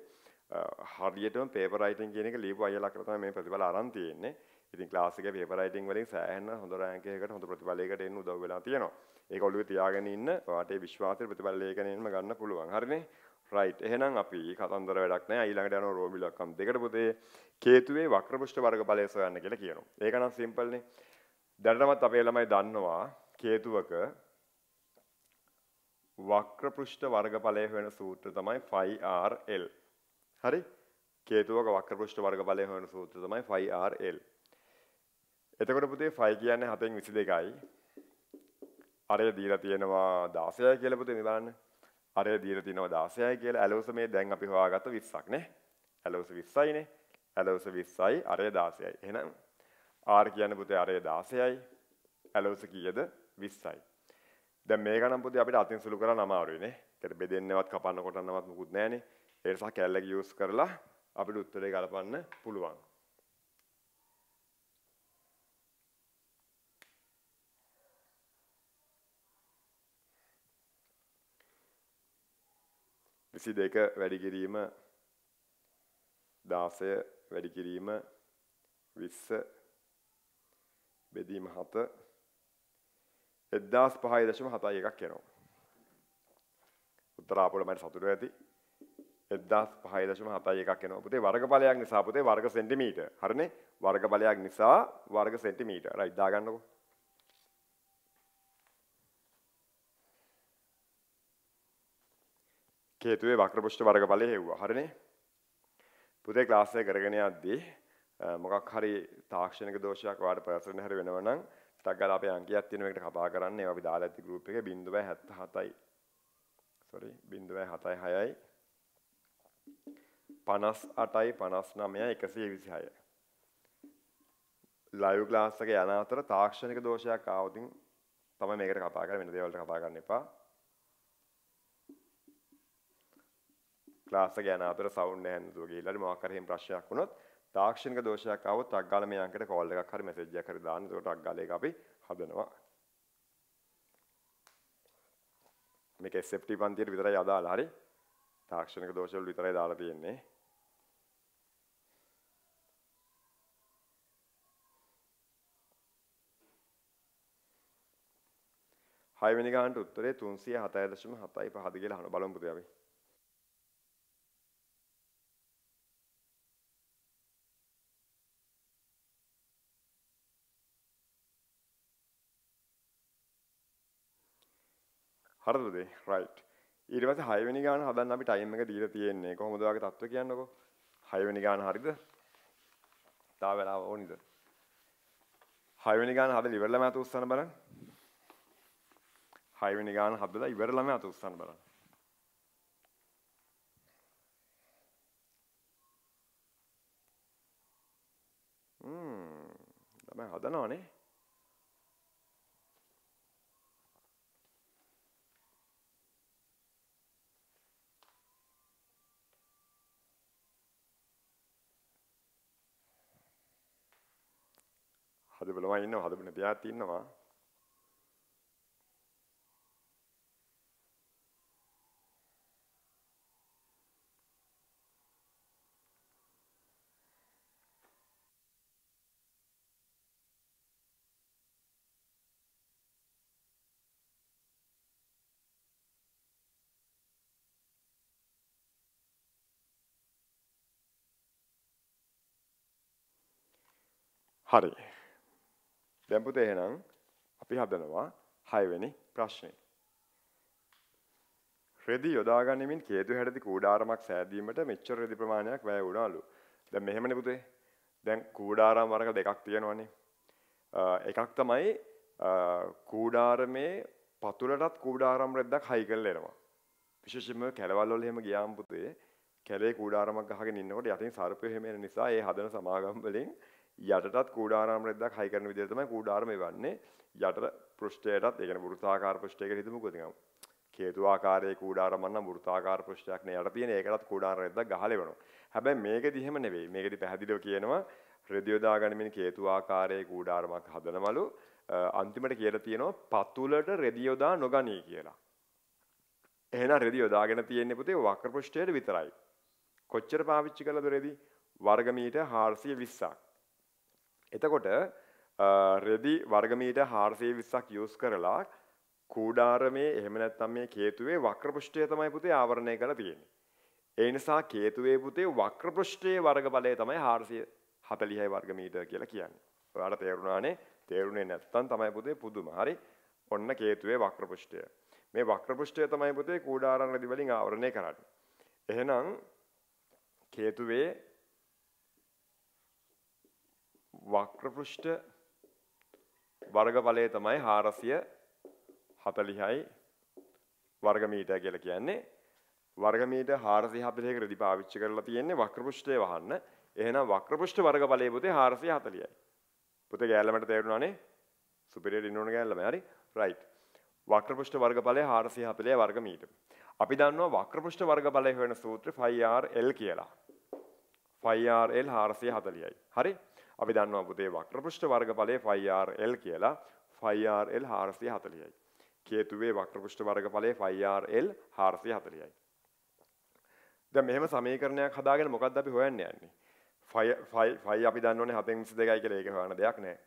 හරියටම පේපර් රයිටින් කියන එක ලියපු අයලා කරලා තමයි මේ ප්‍රතිඵල අරන් තියෙන්නේ. ඉතින් ක්ලාස් එකේ පේපර් රයිටින් වලින් සෑහෙන හොඳ රෑන්ක් එකකට හොඳ ප්‍රතිඵලයකට එන්න උදව් වෙලා තියෙනවා. ඒක ඔළුවේ තියාගෙන ඉන්න ඔයාට ඒ විශ්වාසය ප්‍රතිඵල ලේඛනයෙන්ම ගන්න පුළුවන්. හරිනේ? රයිට්. එහෙනම් අපි කතන්දර වැඩක් නැහැ. ඊළඟට යනවා රෝමිලක්කම් දෙකට පුතේ කේතුවේ වක්‍රපෘෂ්ඨ වර්ගඵලය සොයන්න කියලා කියනවා. ඒක නම් සිම්පල්නේ. දැනටමත් අපේ ළමයි දන්නවා කේතුවක වක්‍රපෘෂ්ඨ වර්ගඵලය හොයන සූත්‍රය තමයි 5RL. හරි? කේතුවක වක්‍රපෘෂ්ඨ වර්ගඵලය හොයන සූත්‍රය තමයි 5RL. එතකොට පුතේ 5 කියන්නේ 7න් 22යි. අරය දීලා තියෙනවා 16යි කියලා පුතේ මේ බලන්න. අරය දීලා තියෙනවා 16යි කියලා. ඇලෝස මේ දැන් අපි හොයාගත්ත 20ක් නේ. ඇලෝස 20යිනේ. ඇලෝස 20යි අරය 16යි. එහෙනම් R කියන්නේ පුතේ අරය 16යි. ඇලෝස කීයද? 20යි. දැන් මේක නම් පුතේ අපිට අතින් සුළු කරන්න අමාරුයි නේ. ඒකට බෙදෙන්නවත් කපන්න කොටන්නවත් මුකුත් නැහනේ. ඒ නිසා කැල්ලක යූස් කරලා අපිට උත්තරේ ගලපන්න පුළුවන්. විසි දෙක වැඩි කිරීම දාසය වැඩි කිරීම විස්ස බෙදීම හත එදදාස් පහයි දශම හතයි එකක් එනවා. උත්තරාපොල මට සතුර ඇති. එදදාස් පහයි දශම හතයි එකක් එනවා. පුතේ වර්ගඵලයක් නිසා පුතේ වර්ග සෙන්ටිමීටර් හරිනේ? වර්ගඵලයක් නිසා වර්ග සෙන්ටිමීටර් රයිට් දාගන්නකෝ කේතුවේ වක්‍රපෘෂ්ඨ වර්ගඵලය හෙව්වා. හරිනේ? පුතේ ක්ලාස් එක කරගෙන යද්දී මොකක් හරි තාක්ෂණික දෝෂයක් ඔයාලට පර්සනල් හරි වෙනවා නම් ටක් ගාලා අපේ අංකයක් තියෙන එකට කතා කරන්න. ඒවා අපි දාලා ඇති ගෲප් එකේ 0.77යි sorry 0.76යි 58යි 59යි 126යි ලයිව් ක්ලාස් එක යන අතර තාක්ෂණික දෝෂයක් ආවොතින් තමයි මේකට කතා කරන්නේ වෙන දේවල්ට කතා කරන්න එපා. ක්ලාස් එක යන අතර සවුන්ඩ් නැහැ නේද ගිහිල්ලා මොකක් හරි එහෙම ප්‍රශ්නයක් වුණොත් තාක්ෂණික දෝෂයක් ආවොත් ටක් ගාලා මේ අංකයට කෝල් එකක් හරි මැසේජ් එකක් හරි දාන්න. ඒකට ටක් ගාලා ඒක අපි හදනවා. මේක SFT පන්තියට විතරයි අදාළ හරි. තාක්ෂණික දෝෂ වල විතරයි දාලා තියෙන්නේ. හයවෙනි ගානට උත්තරේ 307.75 කියලා අහන බලමු පුතේ අපි. හරිද පුතේ? right. ඊට පස්සේ 6 වෙනි ගාන හදන්න අපි ටයිම් එක දීලා තියෙන්නේ. කොහොමද ඔයාගේ තත්ත්වය කියන්නකෝ. 6 වෙනි ගාන හරිද? තා වෙලාව ඕනිද? 6 වෙනි ගාන හදලා ඉවරලම අත උස්සන්න බලන්න. 6 වෙනි ගාන හදලා ඉවරලම අත උස්සන්න බලන්න. හ්ම්. තමයි හදනවනේ. හදපු ළමයි ඉන්නවා හදපු නැති ආත් ඉන්නවා හරි. දැන් පුතේ එහෙනම් අපි හදනවා 6 වෙනි ප්‍රශ්නේ. රෙදි යොදා ගනිමින් කේතු හැඩති කූඩාරමක් සෑදීමට මෙච්චර රෙදි ප්‍රමාණයක් වැය වුණාලු. දැන් මෙහෙමනේ පුතේ. දැන් කූඩාරම් වර්ග දෙකක් තියෙනවනේ. එකක් තමයි කූඩාරමේ පතුලටත් කූඩාරම් රෙද්දක් හයි කරලා එනවා. විශේෂයෙන්ම කැලවල් වල එහෙම ගියාම පුතේ කැලේ කූඩාරමක් ගහගෙන ඉන්නකොට යටින් සර්පය එහෙම එන නිසා ඒ හදන සමාගම් වලින් යටටත් කූඩාරාම රෙද්දක් හයි කරන විදිහට තමයි කූඩාරම එවන්නේ. යට පෘෂ්ඨයටත් ඒ කියන්නේ වෘත්තාකාර පෘෂ්ඨයකට හිතමුකෝ නිකන් කේතු ආකාරයේ කූඩාරම නම් වෘත්තාකාර පෘෂ්ඨයක් නේ. යට තියෙන ඒකටත් කූඩාර රෙද්දක් ගහලා එවනවා. හැබැයි මේකෙදි එහෙම නෙවෙයි. මේකෙදි පැහැදිලිව කියනවා රෙදි යොදා ගනිමින් කේතු ආකාරයේ කූඩාරමක් හදනවලු. අන්තිමට කියලා තියෙනවා පතුලට රෙදි යොදා නොගනී කියලා. එහෙනම් රෙදි යොදාගෙන තියෙන්නේ පුතේ වක්‍ර පෘෂ්ඨයට විතරයි. කොච්චර පාවිච්චි කළද රෙදි? වර්ග මීටර් 420ක් එතකොට රෙදි වර්ගමීටර් 420ක් යූස් කරලා කූඩාරමේ එහෙම නැත්නම් මේ කේතුවේ වක්‍ර පෘෂ්ඨය තමයි පුතේ ආවරණය කරලා තියෙන්නේ. ඒ නිසා කේතුවේ පුතේ වක්‍ර පෘෂ්ඨයේ වර්ගඵලය තමයි 440යි වර්ගමීටර් කියලා කියන්නේ. ඔයාලට තේරුණානේ? තේරුනේ නැත්නම් තමයි පුතේ පුදුම. හරි? ඔන්න කේතුවේ වක්‍ර පෘෂ්ඨය. මේ වක්‍ර පෘෂ්ඨය තමයි පුතේ කූඩාරම් රෙදි වලින් ආවරණය කරන්නේ. එහෙනම් කේතුවේ වක්‍ර පෘෂ්ඨ වර්ගඵලය තමයි 440යි වර්ග මීටර කියලා කියන්නේ. වර්ග මීටර 440ක රෙදි පාවිච්චි කරලා තියෙන්නේ වක්‍ර පෘෂ්ඨය වහන්න. එහෙනම් වක්‍ර පෘෂ්ඨ වර්ගඵලය පුතේ 440යි. පුතේ ගෑල්ලමට තේරුණානේ? සුපිරියර් ඉන්න ඕන ගෑල්ලම. හරි? රයිට්. වක්‍ර පෘෂ්ඨ වර්ගඵලය 440 වර්ග මීටර. අපි දන්නවා වක්‍ර පෘෂ්ඨ වර්ගඵලය හොයන සූත්‍රය 5RL කියලා. 5RL 440යි. හරි? අපි දන්නවා පුතේ වක්‍ර පෘෂ්ඨ වර්ගඵලය 5RL කියලා 5RL 440යි. කේතුවේ වක්‍ර පෘෂ්ඨ වර්ගඵලය 5RL 440යි. දැන් මෙහෙම සමීකරණයක් හදාගෙන මොකද්ද අපි හොයන්න යන්නේ? 5 5 5 අපි දන්නෝනේ 7න් 22යි කියලා ඒක හොයන්න දෙයක් නැහැ.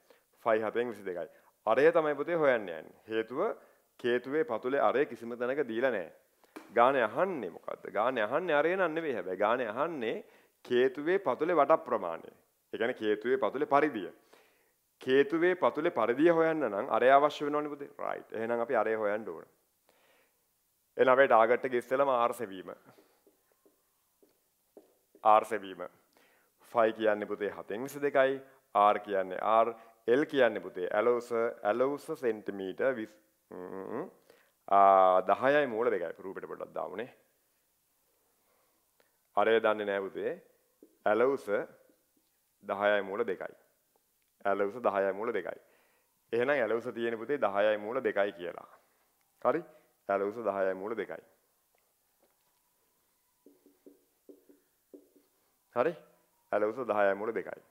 5 7න් 22යි. අරය තමයි පුතේ හොයන්න යන්නේ. හේතුව කේතුවේ පතුලේ අරය කිසිම තැනක දීලා නැහැ. ගානේ අහන්නේ මොකද්ද? ගානේ අහන්නේ අරය නන් නෙවෙයි හැබැයි. ගානේ අහන්නේ කේතුවේ පතුලේ වට ප්‍රමාණය. ඒ කියන්නේ කේතුවේ පතුලේ පරිධිය. කේතුවේ පතුලේ පරිධිය හොයන්න නම් අරය අවශ්‍ය වෙනවනේ පුතේ. රයිට්. එහෙනම් අපි අරය හොයන්න ඕන. එහෙනම් අපේ ටාගට් එක ඉස්සෙල්ලාම R සෙවීම. R සෙවීම. 5 කියන්නේ පුතේ 7න් 22යි. R කියන්නේ R. L කියන්නේ පුතේ ඇලෝස ඇලෝස සෙන්ටිමීටර් 20 10යි මූල දෙකයි රූපෙට පොඩ්ඩක් දාමුනේ. අරය දන්නේ නැහැ පුතේ. ඇලෝස 10යි මූල 2යි. ඇලවුස 10යි මූල 2යි. එහෙනම් ඇලවුස තියෙන පුතේ 10යි මූල 2යි කියලා. හරි? ඇලවුස 10යි මූල 2යි. හරි? ඇලවුස 10යි මූල 2යි.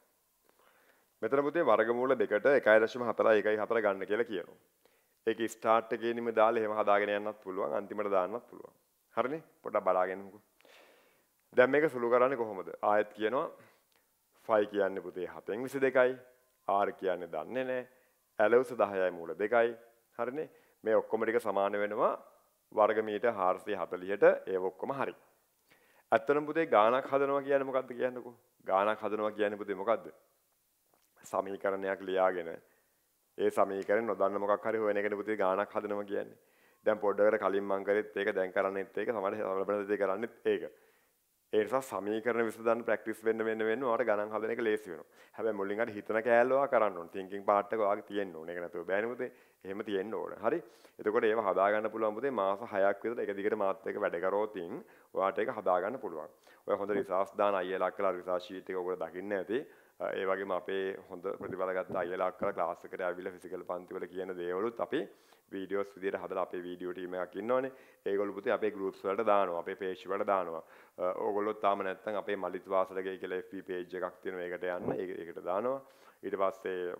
මෙතන පුතේ වර්ගමූල දෙකට 1.4 1.4 ගන්න කියලා කියනවා. ඒක ස්ටාර්ට් එකේදීම දාලා එහෙම හදාගෙන යන්නත් පුළුවන් අන්තිමට දාන්නත් පුළුවන්. හරිනේ? පොඩ්ඩක් බලාගෙනමුකෝ. දැන් මේක සුළු කරන්නේ කොහොමද? ආයෙත් කියනවා 5 කියන්නේ පුතේ 7න් 22යි R කියන්නේ දන්නේ නැහැ ඇලවුස 10යි මූල 2යි හරිනේ? මේ ඔක්කොම ටික සමාන වෙනවා වර්ග මීටර් 440ට ඒව ඔක්කොම හරි. ඇත්තටම පුතේ ගාණක් හදනවා කියන්නේ මොකද්ද කියන්නකෝ? ගාණක් හදනවා කියන්නේ පුතේ මොකද්ද? සමීකරණයක් ලියාගෙන ඒ සමීකරණ නොදන්න මොකක් හරි හොයන එකනේ පුතේ ගාණක් හදනවා කියන්නේ. දැන් පොඩ්ඩකට කලින් මං කරෙත් ඒක දැන් කරන්නෙත් ඒක සමහර ලබන කරන්නෙත් ඒක. ඒ නිසා සමීකරණ විසඳන්න ප්‍රැක්ටිස් වෙන්න වෙන්න වෙන්න ඔයාලට ගණන් හදන එක ලේසි වෙනවා. හැබැයි මුලින් හරි හිතන කෑල්ල ඔයා කරන්න ඕනේ. thinking part එක ඔයාගේ තියෙන්න ඕනේ. ඒක නැතුව බෑනේ පුතේ. එහෙම තියෙන්න ඕනේ. හරි? එතකොට ඒව හදා ගන්න පුළුවන් පුතේ මාස 6ක් විතර එක දිගට මාත් එක්ක වැඩ කරෝතින් ඔයාට ඒක හදා ගන්න පුළුවන්. ඔය හොඳ රිසර්ච් දාන අයියලා කළා රිසර්ච් ෂීට් එක ඔයගොල්ලෝ දකින්න ඇති. ඒ වගේම අපේ හොඳ ප්‍රතිඵල ගත්ත අයියලා අක්කලා ක්ලාස් එකට ඇවිල්ලා ෆිසිකල් පන්ති වල කියන දේවලුත් අපි වීඩියෝස් විදිහට හදලා අපේ වීඩියෝ ටීම් එකක් ඉන්නවනේ. ඒගොල්ලෝ පුතේ අපේ ගෲප්ස් වලට දානවා. අපේ පේජ් වලට දානවා. ඕගොල්ලෝ තාම නැත්නම් අපේ මලිත් වාසලගේ කියලා FB පේජ් එකක් තියෙනවා. ඒකට යන්න. ඒකට දානවා. ඊට පස්සේ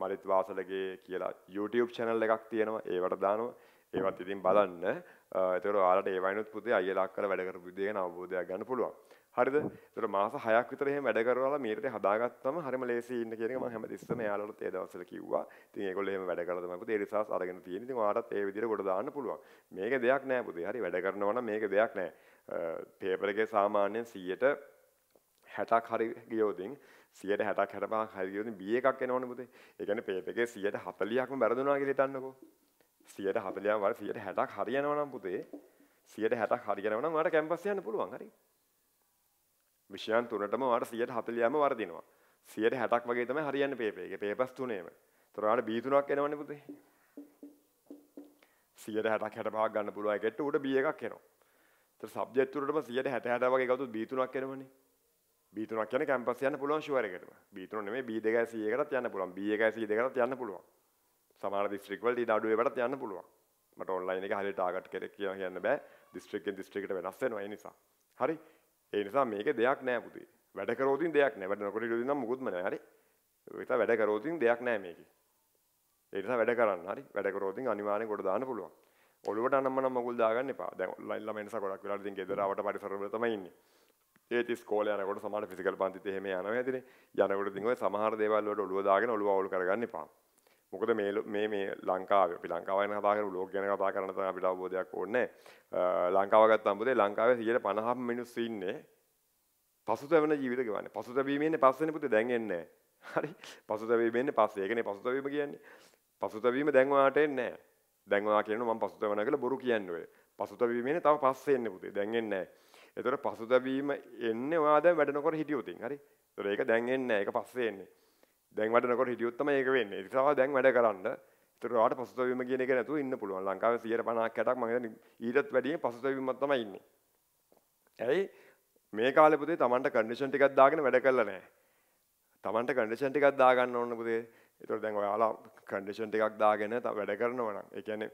මරිත් වාසලගේ කියලා YouTube channel එකක් තියෙනවා ඒවට දානවා ඒවත් ඉතින් බලන්න එතකොට ඔයාලට ඒ වයින්ුත් පුතේ අයියලා අක්කලා වැඩ කරපු විදිය ගැන අවබෝධයක් ගන්න පුළුවන් හරිද? එතකොට මාස 6ක් විතර එහෙම වැඩ කරවලා මීටරේ හදාගත්තම හරිම ලේසි ඉන්න කියන එක මම හැමතිස්සෙම එයාලට ඒ දවස්වල කිව්වා. ඉතින් ඒගොල්ලෝ එහෙම වැඩ කරලා තමයි පුතේ ඒ රිසර්ච් අරගෙන තියෙන්නේ. ඉතින් ඔයාලටත් ඒ විදියට කොට දාන්න පුළුවන්. මේක දෙයක් නෑ පුතේ. හරි වැඩ කරනවා නම් මේක දෙයක් නෑ. පේපර් එකේ සාමාන්‍යයෙන් 100ට 60ක් හරි ගියොතින් 160ක් 65ක් හරි ගියොතින් B එකක් එනවනේ පුතේ. ඒ කියන්නේ පේපර් එකේ 140ක්ම වැරදුනා කියලා හිතන්නකෝ. 140ක් වල 160ක් හරියනවා නම් පුතේ. 160ක් හරියනවා නම් ඔයාලට කැම්පස් යන්න පුළුවන්. හරි. විෂයන් තුනටම ඔයාලට 140ම වර්ධිනවා. 160ක් වගේ තමයි හරියන්නේ පේපර් එකේ. පේපර්ස් තුනේම. ඒතර ඔයාලට B තුනක් එනවනේ පුතේ. 160ක් 65ක් ගන්න පුළුවන් එකට උඩ B එකක් එනවා. ඒතර සබ්ජෙක්ට් තුනටම 160 60 වගේ ගත්තොත් B තුනක් එනවනේ. B3ක් කියන්නේ කැම්පස් යන්න පුළුවන් ෂුවර් එකටම. B3 නෙමෙයි B2 C එකටත් යන්න පුළුවන්. B1 C දෙකටත් යන්න පුළුවන්. සමහර දිස්ත්‍රික් වලට ඊට අඩු ඒවටත් යන්න පුළුවන්. මට ඔන්ලයින් එක හරියට ටාගට් කරේ කියලා කියන්න බෑ. දිස්ත්‍රික්කෙන් දිස්ත්‍රික්කට වෙනස් වෙනවා ඒ නිසා. හරි. ඒ නිසා මේකේ දෙයක් නෑ පුතේ. වැඩ කරෝතින් දෙයක් නෑ. වැඩ නොකර ඉඳින් නම් මුකුත්ම නෑ. හරි. ඒක වැඩ කරෝතින් දෙයක් නෑ මේකේ. ඒ නිසා වැඩ කරන්න. හරි. වැඩ කරෝතින් අනිවාර්යෙන් කොට දාන්න පුළුවන්. ඔළුවට අනම්ම නම් මගුල් දාගන්න එපා. දැන් ඔන්ලයින් ළමයි නිසා ගොඩක් වෙලාවට ඉතින් ගෙදර ආවට පරිසරවල තමයි ඉන්නේ. ඒත් ඉස්කෝලේ යනකොට සමහර ෆිසිකල් පන්තිත් එහෙම යනවා ඇතිනේ. යනකොට ඉතින් ඔය සමහර දේවල් වලට ඔළුව දාගෙන ඔළුව අවුල් කරගන්න එපා. මොකද මේ මේ මේ ලංකාවේ අපි ලංකාව ගැන කතා කරමු ලෝක ගැන කතා කරන්න තමයි අපිට අවබෝධයක් ඕනේ. ලංකාව ගත්තාම පුතේ ලංකාවේ 150ක් මිනිස්සු ඉන්නේ පසුතැවෙන ජීවිත ගෙවන්නේ. පසුතැවීම ඉන්නේ පස්සේනේ පුතේ දැන් එන්නේ හරි. පසුතැවීම ඉන්නේ පස්සේ. ඒකනේ පසුතැවීම කියන්නේ. පසුතැවීම දැන් ඔයාට එන්නේ නැහැ. දැන් ඔයා කියනවා මම පසුතැවෙනවා කියලා බොරු කියන්නේ ඔය. පසුතැවීම ඉන්නේ තව පස්සේ එන්නේ පුතේ. දැන් එන්නේ නැහැ. එතකොට පසුතැවීම එන්නේ ඔයා දැන් වැඩ නොකර හිටියොත් හරි. එතකොට ඒක දැන් එන්නේ නැහැ. ඒක පස්සේ එන්නේ. දැන් වැඩ නොකර හිටියොත් තමයි ඒක වෙන්නේ. ඒ නිසා දැන් වැඩ කරන්න. එතකොට ඔයාට පසුතැවීම කියන එක නැතුව ඉන්න පුළුවන්. ලංකාවේ 150ක් 60ක් මම හිතන්නේ ඊටත් වැඩිය පසුතැවීමක් තමයි ඉන්නේ. ඇයි මේ කාලේ පුතේ Tamanට කන්ඩිෂන් ටිකක් දාගෙන වැඩ කළා නැහැ. Tamanට කන්ඩිෂන් ටිකක් දාගන්න ඕන පුතේ. ඒතකොට දැන් ඔයාලා කන්ඩිෂන් ටිකක් දාගෙන වැඩ කරනවා නම් ඒ කියන්නේ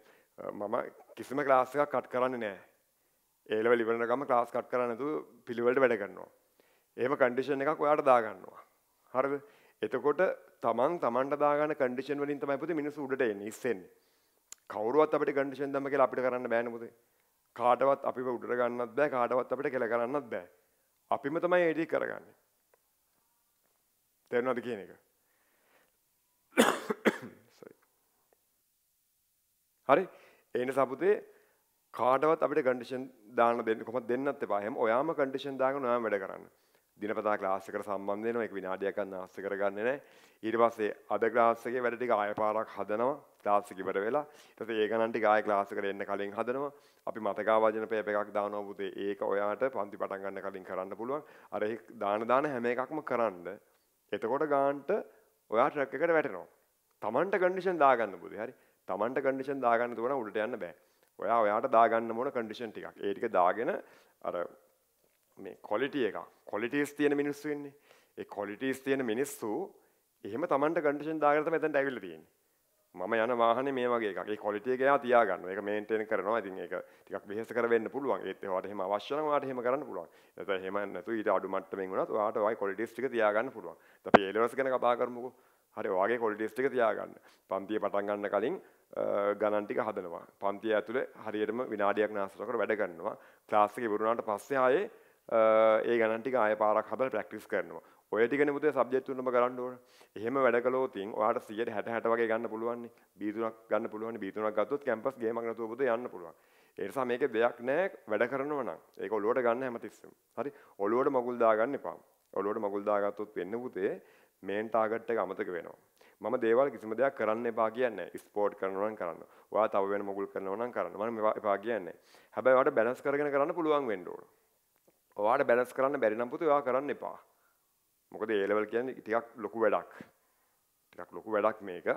මම කිසිම ක්ලාස් එකක් කට් කරන්නේ නැහැ. ඒ ලෙවල් ඉවර වෙනකම් ක්ලාස් කට් කරන්නේ නැතුව පිළිවෙලට වැඩ කරනවා. එහෙම කන්ඩිෂන් එකක් ඔයාට දාගන්නවා. හරිද? එතකොට තමන් තමන්ට දාගන්න කන්ඩිෂන් වලින් තමයි පුතේ මිනිස්සු උඩට එන්නේ ඉස්සෙන්නේ. කවුරුවත් අපිට කන්ඩිෂන් දැම්ම කියලා අපිට කරන්න බෑනේ පුතේ. කාටවත් අපිව උඩට ගන්නත් බෑ කාටවත් අපිට කෙල කරන්නත් බෑ. අපිම තමයි ඒ ටික කරගන්නේ. තේරෙනවද කියන එක? හරි. ඒ නිසා පුතේ කාටවත් අපිට කන්ඩිෂන් දාන්න දෙන්න කොහොමද දෙන්නත් එපා. එහෙනම් ඔයාම කන්ඩිෂන් දාගෙන ඔයාම වැඩ කරන්න. දිනපතා ක්ලාස් එකට සම්බන්ධ වෙනවා. ඒක විනාඩියක් ගන්න ආස්ත කරගන්නේ නැහැ. ඊට පස්සේ අද ක්ලාස් එකේ වැඩ ටික ආය පාරක් හදනවා. ක්ලාස් එක ඉවර වෙලා. ඊට පස්සේ ඒ ගණන් ටික ආය ක්ලාස් එකට එන්න කලින් හදනවා. අපි මතකාවාජන පේපර් එකක් දානවා පුතේ. ඒක ඔයාට පන්ති පටන් ගන්න කලින් කරන්න පුළුවන්. අර ඒ දාන දාන හැම එකක්ම කරන්න. එතකොට ගාන්ට ඔයා ට්‍රැක් එකට වැටෙනවා. Tamanට කන්ඩිෂන් දාගන්න පුතේ. හරි. Tamanට කන්ඩිෂන් දාගන්න තෝරන උඩට යන්න බෑ. ඔයා ඔයාට දාගන්න ඕන කන්ඩිෂන් ටිකක්. ඒ ටික දාගෙන අර මේ ක්වොලිටි එක. ක්වොලිටිස් තියෙන මිනිස්සු ඉන්නේ. ඒ ක්වොලිටිස් තියෙන මිනිස්සු එහෙම Tamanට කන්ඩිෂන් දාගෙන තමයි එතනට ඇවිල්ලා තියෙන්නේ. මම යන වාහනේ මේ වගේ එකක්. ඒ ක්වොලිටි එක එයා තියාගන්නවා. ඒක මේන්ටේන් කරනවා. ඉතින් ඒක ටිකක් වෙහෙස කර වෙන්න පුළුවන්. ඒත් ඒවට එහෙම අවශ්‍ය නම් ඔයාට එහෙම කරන්න පුළුවන්. නැත්නම් එහෙම නැතු ඊට අඩු මට්ටමින් වුණත් ඔයාට ඔයයි ක්වොලිටිස් ටික තියාගන්න පුළුවන්. අපි ඒ ලෙවල්ස් ගැන කතා කරමුකෝ. හරි ඔයාගේ ක්වොලිටිස් ටික තියාගන්න. පන්තිය පටන් ගන්න කලින් ගණන් ටික හදනවා. පන්තිය ඇතුලේ හරියටම විනාඩියක් නාස්තර වැඩ කරනවා. ක්ලාස් එක ඉවර පස්සේ ආයේ ඒ ගණන් ටික ආයෙ පාරක් හදලා ප්‍රැක්ටිස් කරනවා. ඔය ටිකනේ මුතේ සබ්ජෙක්ට් තුනම කරන්න ඕන. එහෙම වැඩ කළොත් ඔයාලට 160 60 වගේ ගන්න පුළුවන් නේ. B3ක් ගන්න පුළුවන් නේ. B3ක් ගත්තොත් කැම්පස් ගේමක් නැතුව පුතේ යන්න පුළුවන්. ඒ නිසා මේකේ දෙයක් නැහැ වැඩ කරනවා නම්. ඒක ඔළුවට ගන්න හැමතිස්සෙම. හරි. ඔළුවට මගුල් දාගන්න එපා. ඔළුවට මගුල් දාගත්තොත් වෙන්නේ පුතේ මේන් ටාගට් එක අමතක වෙනවා. මම දේවල් කිසිම දෙයක් කරන්න එපා කියන්නේ ස්පෝර්ට් කරනවා නම් කරන්න. ඔයා තව වෙන මොකුල් කරනවා නම් කරන්න. මම එපා කියන්නේ. හැබැයි ඔයාලට බැලන්ස් කරගෙන කරන්න පුළුවන් වෙන්න ඕන. ඔයාලට බැලන්ස් කරන්න බැරි නම් පුතේ ඔයා කරන්න එපා. මොකද ඒ ලෙවල් කියන්නේ ටිකක් ලොකු වැඩක්. ටිකක් ලොකු වැඩක් මේක.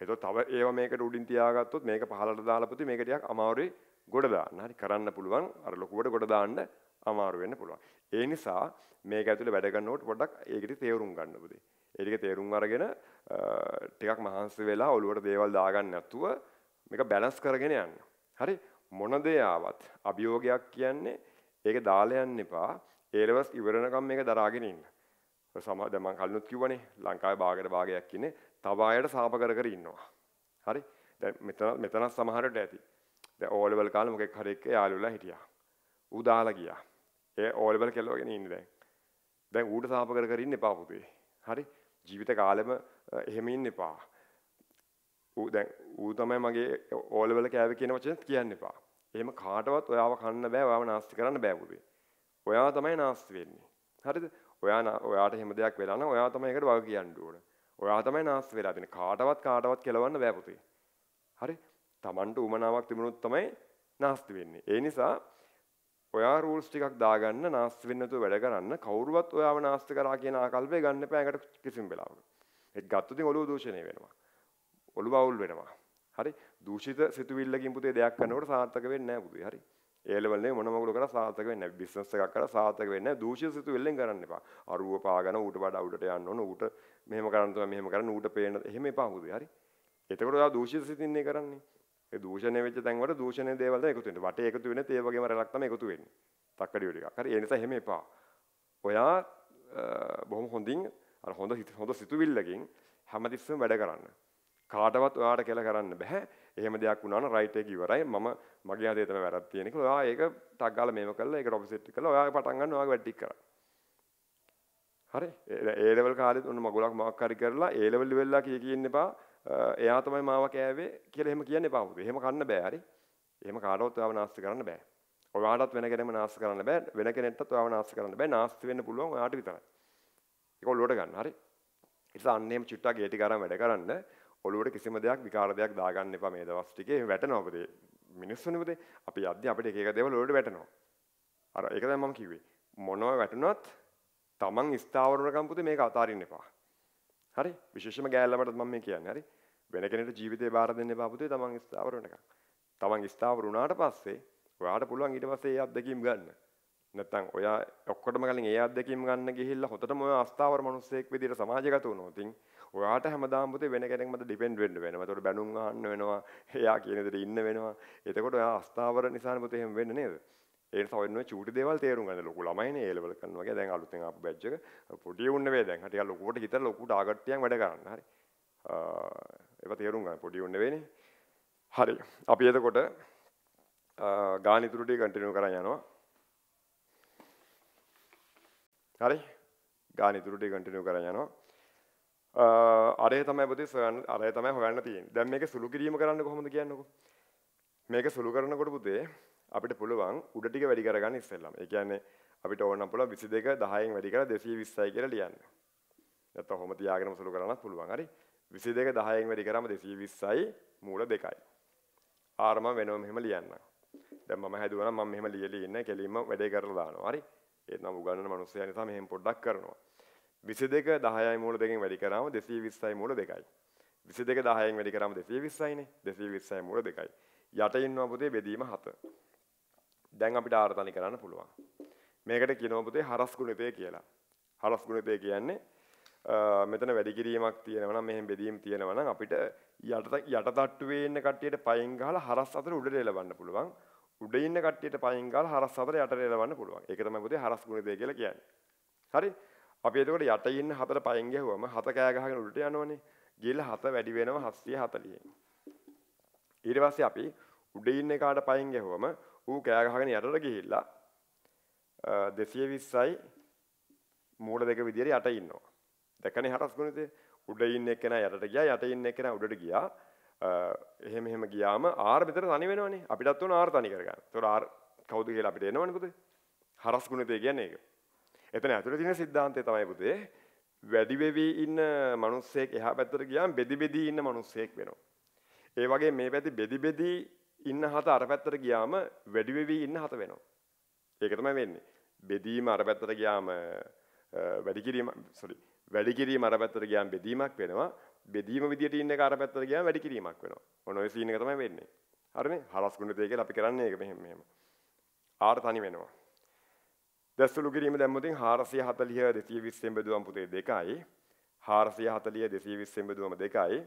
එතකොට තව ඒවා මේකට උඩින් තියාගත්තොත් මේක පහළට දාලා පුතේ මේක ටිකක් අමාරුයි ගොඩ දාන්න. හරි කරන්න පුළුවන්. අර ලොකුවට ගොඩ දාන්න අමාරු වෙන්න පුළුවන්. ඒ නිසා මේක ඇතුලේ වැඩ කරනකොට පොඩ්ඩක් ඒකට තේරුම් ගන්න පුතේ. ඒ ටික තේරුම් අරගෙන ටිකක් මහන්සි වෙලා ඔළුවට දේවල් දාගන්න නැතුව මේක බැලන්ස් කරගෙන යන්න. හරි මොන දේ ආවත් අභියෝගයක් කියන්නේ ඒක දාලා යන්න එපා. ඒලවස් ඉවරනකම් මේක දරාගෙන ඉන්න. ඔය සමහර දැන් මම කලිනුත් කිව්වනේ ලංකාවේ භාගයට භාගයක් ඉන්නේ තව අයට සාප කර කර ඉන්නවා. හරි? දැන් මෙතන මෙතන සමහරට ඇති. දැන් ඕ ලෙවල් කාලේ මොකෙක් හරි එක්ක යාළුවලා හිටියා. ඌ දාලා ගියා. ඒ ඕ ලෙවල් කෙලවගෙන ඉන්නේ දැන්. දැන් ඌට සාප කර කර ඉන්න එපා පුතේ. හරි? ජීවිත කාලෙම එහෙම ඉන්න එපා. ඌ දැන් ඌ තමයි මගේ ඕ ලෙවල් කෑවේ කියන වචනේ කියන්න එපා. එහෙම කාටවත් ඔයාව කන්න බෑ, ඔයාව නාස්ති කරන්න බෑ පුතේ. ඔයා තමයි නාස්ති වෙන්නේ. හරිද? ඔයා ඔයාට එහෙම දෙයක් වෙලා නම් ඔයා තමයි ඒකට වග කියන්න ඕන. ඔයා තමයි නාස්ති වෙලා තියෙන්නේ. කාටවත් කාටවත් කෙලවන්න බෑ පුතේ. හරි? Tamanට උමනාවක් තිබුණොත් තමයි නාස්ති වෙන්නේ. ඒ නිසා ඔයා රූල්ස් ටිකක් දාගන්න නාස්ති වෙන්න නැතුව වැඩ කරන්න කවුරුවත් ඔයාව නාස්ති කරා කියන ආකල්පය ගන්න එපා ඒකට කිසිම වෙලාවක. ඒක ගත්තොත් ඔළුව දූෂණය වෙනවා. ඔළුව අවුල් වෙනවා. හරි? දූෂිත සිතුවිල්ලකින් පුතේ දෙයක් කරනකොට සාර්ථක වෙන්නේ නැහැ පුතේ. හරි? ඒ ලෙවල් එකේ මොනම මොකද කරා සාර්ථක වෙන්නේ නැහැ. බිස්නස් එකක් කරා සාර්ථක වෙන්නේ නැහැ. දූෂිත සිතුවිල්ලෙන් කරන්න එපා. අරුව පාගන ඌට වඩා උඩට යන්න ඕන. ඌට මෙහෙම කරන්න තමයි මෙහෙම කරන්න ඌට පේන එහෙම එපා පුතේ. හරි? එතකොට ඔයා දූෂිත සිතින්නේ කරන්නේ. ඒ දූෂණය වෙච්ච තැන් වල දූෂණයේ දේවල් තමයි එකතු වෙන්නේ. වටේ එකතු වෙන්නේ ඒ වගේම රැලක් තමයි එකතු වෙන්නේ. තක්කඩිය ටිකක්. හරි ඒ නිසා එහෙම එපා. ඔයා බොහොම හොඳින් අර හොඳ හොඳ සිතුවිල්ලකින් හැමතිස්සෙම වැඩ කරන්න. කාටවත් ඔයාට කියලා කරන්න බෑ. එහෙම දෙයක් වුණා නම් රයිට් එක ඉවරයි. මම මගේ හදේ තමයි වැරද්ද තියෙන කියලා. ඔයා ඒක ටක් ගාලා මේව කළා. ඒක රොබසෙට් කරලා ඔයා පටන් ගන්න ඔයාගේ වැඩ ටික කරා. හරි. ඒ ලෙවල් කාලෙත් ඔන්න මගුලක් මොකක් හරි කරලා ඒ ලෙවල් ඉවෙල්ලා කිය කිය ඉන්න එපා. එයා තමයි මාව කෑවේ කියලා එහෙම කියන්න එපා පුතේ. එහෙම කන්න බෑ හරි. එහෙම කාටවත් ඔයාව නාස්ති කරන්න බෑ. ඔයාටත් වෙන කෙනෙක්ම නාස්ති කරන්න බෑ. වෙන කෙනෙක්ටත් ඔයාව නාස්ති කරන්න බෑ. නාස්ති වෙන්න පුළුවන් ඔයාට විතරයි. ඒක ඔළුවට ගන්න හරි. ඒ නිසා අන්න එහෙම චුට්ටක් ඒ ටික අරන් වැඩ කරන්න. ඔළුවට කිසිම දෙයක් විකාර දෙයක් දාගන්න එපා මේ දවස් ටිකේ. එහෙම වැටෙනවා පුතේ. මිනිස්සුනේ පුතේ. අපි යද්දි අපිට එක එක දේවල් ඔළුවට වැටෙනවා. අර ඒක තමයි මම කිව්වේ. මොනවා වැටුණත් Taman ස්ථාවර වෙනකම් පුතේ මේක අතාරින්න එපා. හරි විශේෂම ගෑල්ලමටත් මම මේ කියන්නේ හරි වෙන කෙනෙකුට ජීවිතේ බාර දෙන්න එපා පුතේ තමන් ස්ථාවර වෙනකන් තමන් ස්ථාවර වුණාට පස්සේ ඔයාට පුළුවන් ඊට පස්සේ ඒ අත්දැකීම් ගන්න නැත්තම් ඔයා ඔක්කොටම කලින් ඒ අත්දැකීම් ගන්න ගිහිල්ලා හොතටම ඔයා අස්ථාවර මිනිස්සෙක් විදිහට සමාජගත වුණොත් ඔයාට හැමදාම පුතේ වෙන කෙනෙක් මත ඩිපෙන්ඩ් වෙන්න වෙනවා. ඒතකොට බැනුම් අහන්න වෙනවා. එයා කියන විදිහට ඉන්න වෙනවා. එතකොට ඔයා අස්ථාවර නිසානේ පුතේ එහෙම වෙන්නේ නේද? ඒ නිසා ඔන්න චූටි දේවල් තේරුම් ගන්න ලොකු ළමයිනේ ඒ ලෙවල් කරනවා වගේ. දැන් අලුතෙන් ආපු බැච් එක පොඩි උන් නෙවෙයි දැන්. ටිකක් ලොකුවට හිතලා ලොකු ටාගට් එකක් වැඩ කරන්න. හරි. ඒව තේරුම් ගන්න. පොඩි උන් නෙවෙයිනේ. හරි. අපි එතකොට ගාන ඉතුරු ටික කන්ටිනියු කරන් යනවා. හරි. ගාන ඉතුරු ටික කන්ටිනියු කරන් යනවා. අරේ තමයි පුතේ සොයන්න අරේ තමයි හොයන්න තියෙන්නේ දැන් මේක සුළු කිරීම කරන්න කොහොමද කියන්නකෝ මේක සුළු කරනකොට පුතේ අපිට පුළුවන් උඩ ටික වැඩි කරගන්න ඉස්සෙල්ලාම. ඒ කියන්නේ අපිට ඕන නම් පුළුවන් 22 10න් වැඩි කරලා 220යි කියලා ලියන්න. නැත්නම් කොහොම තියාගෙනම සුළු කරන්නත් පුළුවන්. හරි. 22 10න් වැඩි කරාම 220යි මූල 2යි. ආරම වෙනම මෙහෙම ලියන්න. දැන් මම හැදුවා නම් මම මෙහෙම ලියලා ඉන්නේ කෙලින්ම වැඩේ කරලා දානවා. හරි. ඒත් නම් උගන්නන මිනිස්සයා නිසා මෙහෙම පොඩ්ඩක් කරනවා. 22 10යි මූල දෙකෙන් වැඩි කරාම 220යි මූල 2යි. 22 10න් වැඩි කරාම 220යිනේ. 220යි මූල 2යි. යට ඉන්නවා පුතේ බෙදීම 7. දැන් අපිට ආර්තනි කරන්න පුළුවන්. මේකට කියනවා පුතේ හරස් ගුණිතය කියලා. හරස් ගුණිතය කියන්නේ මෙතන වැඩි කිරීමක් තියෙනවා නම් මෙහෙම බෙදීම් තියෙනවා නම් අපිට යට යට තට්ටුවේ ඉන්න කට්ටියට පයින් ගහලා හරස් අතර උඩට එලවන්න පුළුවන්. උඩ ඉන්න කට්ටියට පයින් ගහලා හරස් අතර යටට එලවන්න පුළුවන්. ඒක තමයි පුතේ හරස් ගුණිතය කියලා කියන්නේ. හරි? අපි එතකොට යට ඉන්න හතර පයින් ගැහුවම හත කෑ ගහගෙන උඩට යනවනේ. ගිහලා හත වැඩි වෙනවා 740. ඊට පස්සේ අපි උඩ ඉන්න එකාට පයින් ගැහුවම ඌ කෑ ගහගෙන යටට ගිහිල්ලා 220යි මූල දෙක විදියට යට ඉන්නවා. දැකනේ හරස් ගුණිතේ උඩ ඉන්න එක්කෙනා යටට ගියා යට ඉන්න එක්කෙනා උඩට ගියා. එහෙම එහෙම ගියාම R මෙතන තනි වෙනවනේ. අපිටත් උන R තනි කරගන්න. ඒතකොට R කවුද කියලා අපිට එනවනේ පුතේ. හරස් ගුණිතේ කියන්නේ ඒක. එතන ඇතුළේ තියෙන સિદ્ધාන්තය තමයි පුතේ වැඩි වෙවි ඉන්න මිනිස්සෙක් එහා පැත්තට ගියාම බෙදි බෙදි ඉන්න මිනිස්සෙක් වෙනවා. ඒ වගේ මේ පැති බෙදි බෙදි ඉන්න හත අර පැත්තට ගියාම වැඩි වෙවි ඉන්න හත වෙනවා. ඒක තමයි වෙන්නේ. බෙදීම අර පැත්තට ගියාම වැඩි කිරීම sorry වැඩි කිරීම අර පැත්තට ගියාම බෙදීමක් වෙනවා. බෙදීම විදියට ඉන්න එක අර පැත්තට ගියාම වැඩි කිරීමක් වෙනවා. ඔන්න ඔය සීන් එක තමයි වෙන්නේ. හරිනේ? හලස් ගුණ දෙකේ අපි කරන්නේ ඒක මෙහෙම මෙහෙම. ආර තනි වෙනවා. දැස්සලු කිරීම දැම්මොතින් 440 220 බෙදුවම් පුතේ 2යි 440 220 බෙදුවම 2යි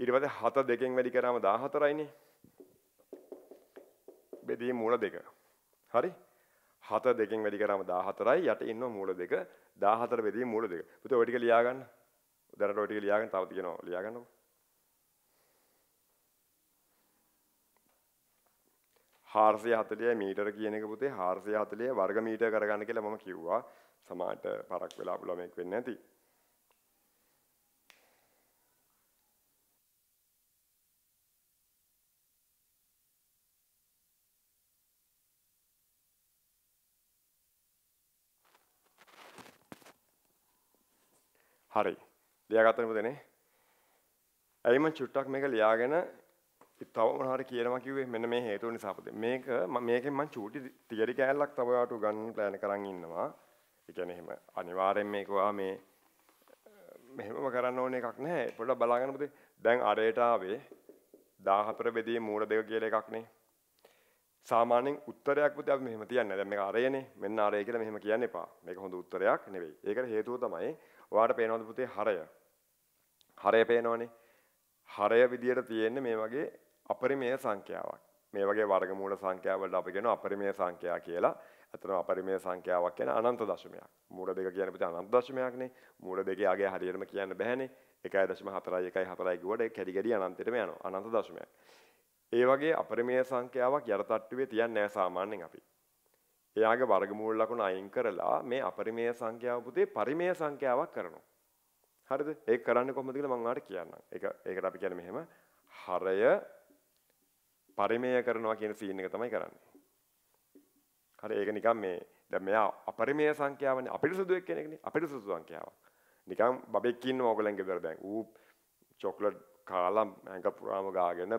ඊට පස්සේ 7 දෙකෙන් වැඩි කරාම 14යිනේ බෙදීම මූල දෙක. හරි? 7 දෙකෙන් වැඩි කරාම 14යි යට ඉන්නවා මූල දෙක 14 බෙදීම මූල දෙක. පුතේ ඔය ටික ලියා ගන්න. දැනට ඔය ටික ලියාගෙන තව තියෙනවා ලියා ගන්නකො. හාර්සිය හතලිය මීටර කියන එක පුතේ හාර්සිය හතලිය වර්ග මීටර් කරගන්න කියලා මම කිව්වා සමාට පරක් වෙලා ළමෙක් වෙන්නේ නැති හරි. ලියාගත්තද පුතේනේ? ඇයි මම චුට්ටක් මේක ලියාගෙන තව මොනවාරි කියනවා කිව්වේ මෙන්න මේ හේතුව නිසා පුතේ. මේක මේකෙන් මම චූටි තියරි කෑල්ලක් තව ඔයාලට ගන්න ප්ලෑන් කරන් ඉන්නවා. ඒ කියන්නේ එහෙම අනිවාර්යෙන් මේක ඔයා මේ මෙහෙමම කරන්න ඕන එකක් නැහැ. පොඩ්ඩක් බලාගන්න පුතේ. දැන් අරයට ආවේ 14 බෙදීම මූල දෙක කියලා එකක් නේ. සාමාන්‍යයෙන් උත්තරයක් පුතේ අපි මෙහෙම තියන්නේ. දැන් මේක අරයනේ. මෙන්න අරය කියලා මෙහෙම කියන්න එපා. මේක හොඳ උත්තරයක් නෙවෙයි. ඒකට හේතුව තමයි ඔයාට පේනවද පුතේ හරය? හරය පේනවනේ. හරය විදියට තියෙන්නේ මේ වගේ අපරිමේය සංඛ්‍යාවක්. මේ වගේ වර්ගමූල සංඛ්‍යාවලට අපි කියනවා අපරිමේය සංඛ්‍යා කියලා. අතන අපරිමේය සංඛ්‍යාවක් කියන අනන්ත දශමයක්. මූල දෙක කියන්නේ පුතේ අනන්ත දශමයක්නේ. මූල දෙකේ අගය හරියටම කියන්න බෑනේ. 1.4යි 1.4යි ගුවට ඒක කැඩි කැඩි අනන්තෙටම යනවා. අනන්ත දශමයක්. ඒ වගේ අපරිමේය සංඛ්‍යාවක් යටටට්ටුවේ තියන්නේ නැහැ සාමාන්‍යයෙන් අපි. එයාගේ වර්ගමූල ලකුණ අයින් කරලා මේ අපරිමේය සංඛ්‍යාව පුතේ පරිමේය සංඛ්‍යාවක් කරනවා. හරිද? ඒක කරන්නේ කොහොමද කියලා මම ඔයාලට කියන්නම්. ඒක ඒකට අපි කියන්නේ මෙහෙම හරය පරිමේය කරනවා කියන සීන් එක තමයි කරන්නේ. හරි ඒක නිකන් මේ දැන් මෙයා අපරිමේය සංඛ්‍යාවනේ අපිරිසුදු එක්කෙනෙක්නේ අපිරිසුදු සංඛ්‍යාවක්. නිකන් බබෙක් ඉන්නවා ඕගලන්ගේ දර දැන් ඌ චොක්ලට් කාලා ඇඟ පුරාම ගාගෙන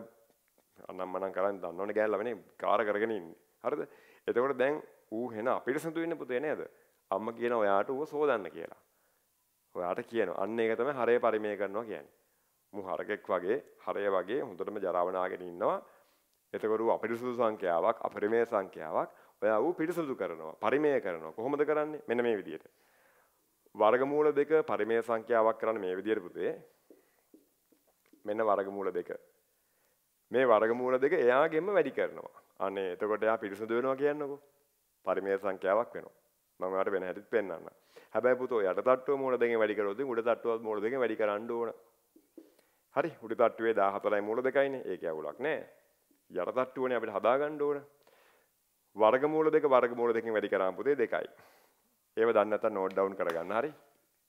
අනම්මනම් කරන් දන්නවනේ ගෑල්ලවනේ කාර කරගෙන ඉන්නේ. හරිද? එතකොට දැන් ඌ වෙන අපිරිසුදු වෙන්න පුතේ නේද? අම්මා කියන ඔයාට ඌව සෝදන්න කියලා. ඔයාට කියනවා. අන්න ඒක තමයි හරය පරිමේය කරනවා කියන්නේ. මු හරකෙක් වගේ හරය වගේ හොඳටම ජරාවනාගෙන ඉන්නවා. එතකොට ඌ අපිරිසුදු සංඛ්‍යාවක් අපරිමේය සංඛ්‍යාවක් ඔයා ඌ පිරිසුදු කරනවා පරිමේය කරනවා. කොහොමද කරන්නේ? මෙන්න මේ විදිහට වර්ගමූල දෙක පරිමේය සංඛ්‍යාවක් කරන්න මේ විදිහට පුතේ. මෙන්න වර්ගමූල දෙක. මේ වර්ගමූල දෙක එයාගෙම වැඩි කරනවා. අනේ එතකොට එයා පිරිසුදු වෙනවා කියන්නකෝ. පරිමේය සංඛ්‍යාවක් වෙනවා. මම ඔයාලට වෙන හැටිත් පෙන්නන්නම්. හැබැයි පුතෝ යට තට්ටුව මූල දෙකෙන් වැඩි කරොත් උඩ තට්ටුව මූල දෙකෙන් වැඩි කරන්න ඕන. හරි උඩ තට්ටුවේ 14යි මූල දෙකයිනේ. ඒකේ අවුලක් නැහැ යට තට්ටුවනේ අපිට හදාගන්න ඕන වර්ගමූල දෙක වර්ගමූල දෙකෙන් වැඩි කරාම පුතේ දෙකයි. ඒව දන්නේ නැත්නම් නෝට් ඩවුන් කරගන්න හරි.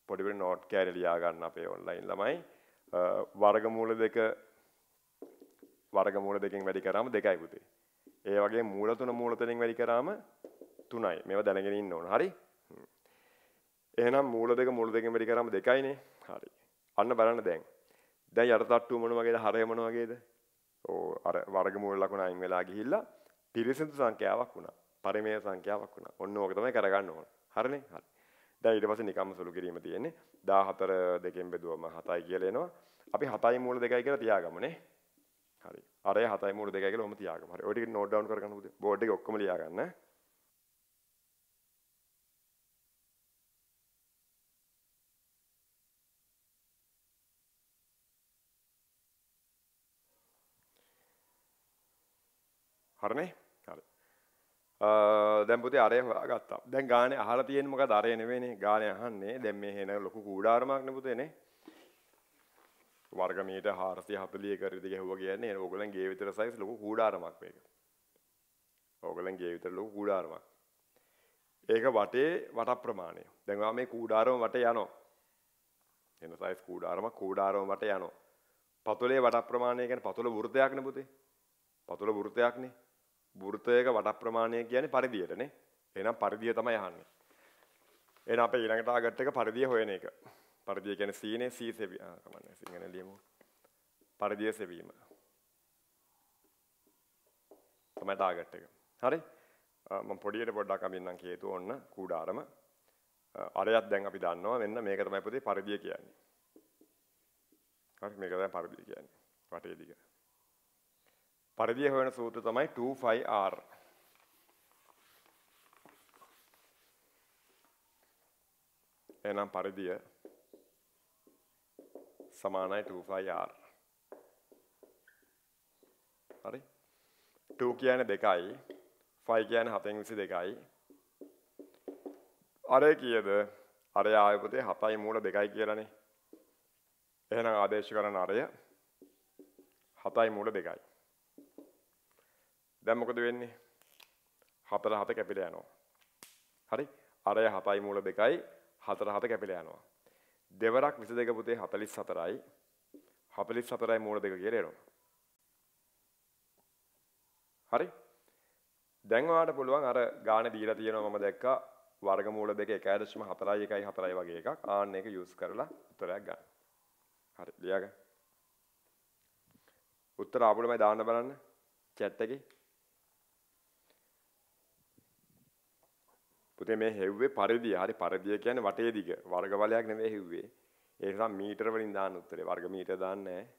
පොඩි පොඩි නෝට් කෑලි ලියා ගන්න අපේ ඔන්ලයින් ළමයි. වර්ගමූල දෙක වර්ගමූල දෙකෙන් වැඩි කරාම දෙකයි පුතේ. ඒ වගේ මූල තුන මූල තුනෙන් වැඩි කරාම තුනයි. මේවා දැනගෙන ඉන්න ඕන. හරි? එහෙනම් මූල දෙක මූල දෙකෙන් වැඩි කරාම දෙකයිනේ. හරි. අන්න බලන්න දැන්. දැන් යට තට්ටුව මොන වගේද? හරය මොන වගේද? ඕ අර වර්ගමූල ලකුණ අයින් වෙලා ගිහිල්ලා පිරිසිදු සංඛ්‍යාවක් වුණා. පරිමේය සංඛ්‍යාවක් වුණා. ඔන්න ඕක තමයි කරගන්න ඕන. හරිනේ? හරි. දැන් ඊට පස්සේ නිකම්ම සුළු කිරීම තියෙන්නේ. 14 දෙකෙන් බෙදුවම 7යි කියලා එනවා. අපි 7යි මූල 2යි කියලා තියාගමු නේ. හරි. අරය 7යි මූල 2යි කියලා ඔහම තියාගමු. හරි. ඔය ටික නෝට් ඩවුන් කරගන්න පුතේ. බෝඩ් එකේ ඔක්කොම ලියා හරිනේ? හරි. දැන් පුතේ අරය හොයාගත්තා. දැන් ගානේ අහලා තියෙන්නේ මොකද? අරය නෙවෙයිනේ. ගානේ අහන්නේ. දැන් මේ එන ලොකු කූඩාරමක් නේ පුතේ නේ. වර්ග මීටර් 440 කරවිද ගැහුවා කියන්නේ ඕගොල්ලන් ගේ විතර සයිස් ලොකු කූඩාරමක් මේක. ඕගොල්ලන් ගේ විතර ලොකු කූඩාරමක්. ඒක වටේ වට ප්‍රමාණය. දැන් ඔයා මේ කූඩාරම වටේ යනවා. එන සයිස් කූඩාරම කූඩාරම වටේ යනවා. පතුලේ වට ප්‍රමාණය කියන්නේ පතුල වෘතයක් නේ පුතේ. පතුල වෘතයක්නේ. වෘතයක වට ප්‍රමාණය කියන්නේ පරිධියටනේ. එහෙනම් පරිධිය තමයි අහන්නේ. එහෙනම් අපේ ඊළඟ ටාගට් එක පරිධිය හොයන එක. පරිධිය කියන්නේ C නේ C සෙවි. ආ කමන්නේ සිංහල ලියමු. පරිධිය සෙවීම. තමයි ටාගට් එක. හරි? මම පොඩියට පොඩ්ඩක් අමින්නම් කියතු ඕන්න කූඩාරම. අරයක් දැන් අපි දන්නවා මෙන්න මේක තමයි පුතේ පරිධිය කියන්නේ. හරි මේක තමයි පරිධිය කියන්නේ. වටේ දිග. පරිධිය හොයන සූත්‍ර තමයි 25R. එහෙනම් පරිධිය සමානයි 25R. හරි? 2 කියන්නේ 2යි, 5 කියන්නේ 7න් 22යි, අරය කීයද? අරය ආවේ පුතේ 7යි මූල 2යි කියලානේ. එහෙනම් ආදේශ කරන අරය 7යි මූල 2යි. දැන් මොකද වෙන්නේ? 4 7 කැපිලා යනවා. හරි? අරය 7යි මූල 2යි 4 7 කැපිලා යනවා. දෙවරක් 22 පුතේ 44යි 44යි මූල 2 කියලා එනවා. හරි? දැන් ඔයාලට පුළුවන් අර ගාන දීලා තියෙනවා මම දැක්කා වර්ගමූල දෙක 1.4යි 1යි 4යි වගේ එකක්. ආන්න ඒක යූස් කරලා උත්තරයක් ගන්න. හරි ලියාගන්න. උත්තර ආපුවමයි දාන්න බලන්න chat එකේ. පුතේ මේ හෙව්වේ පරිධිය. හරි පරිධිය කියන්නේ වටේ දිග. වර්ගවලයක් නෙමෙයි හෙව්වේ. ඒ නිසා මීටර වලින් දාන්න උත්තරේ. වර්ග මීටර දාන්නේ නැහැ.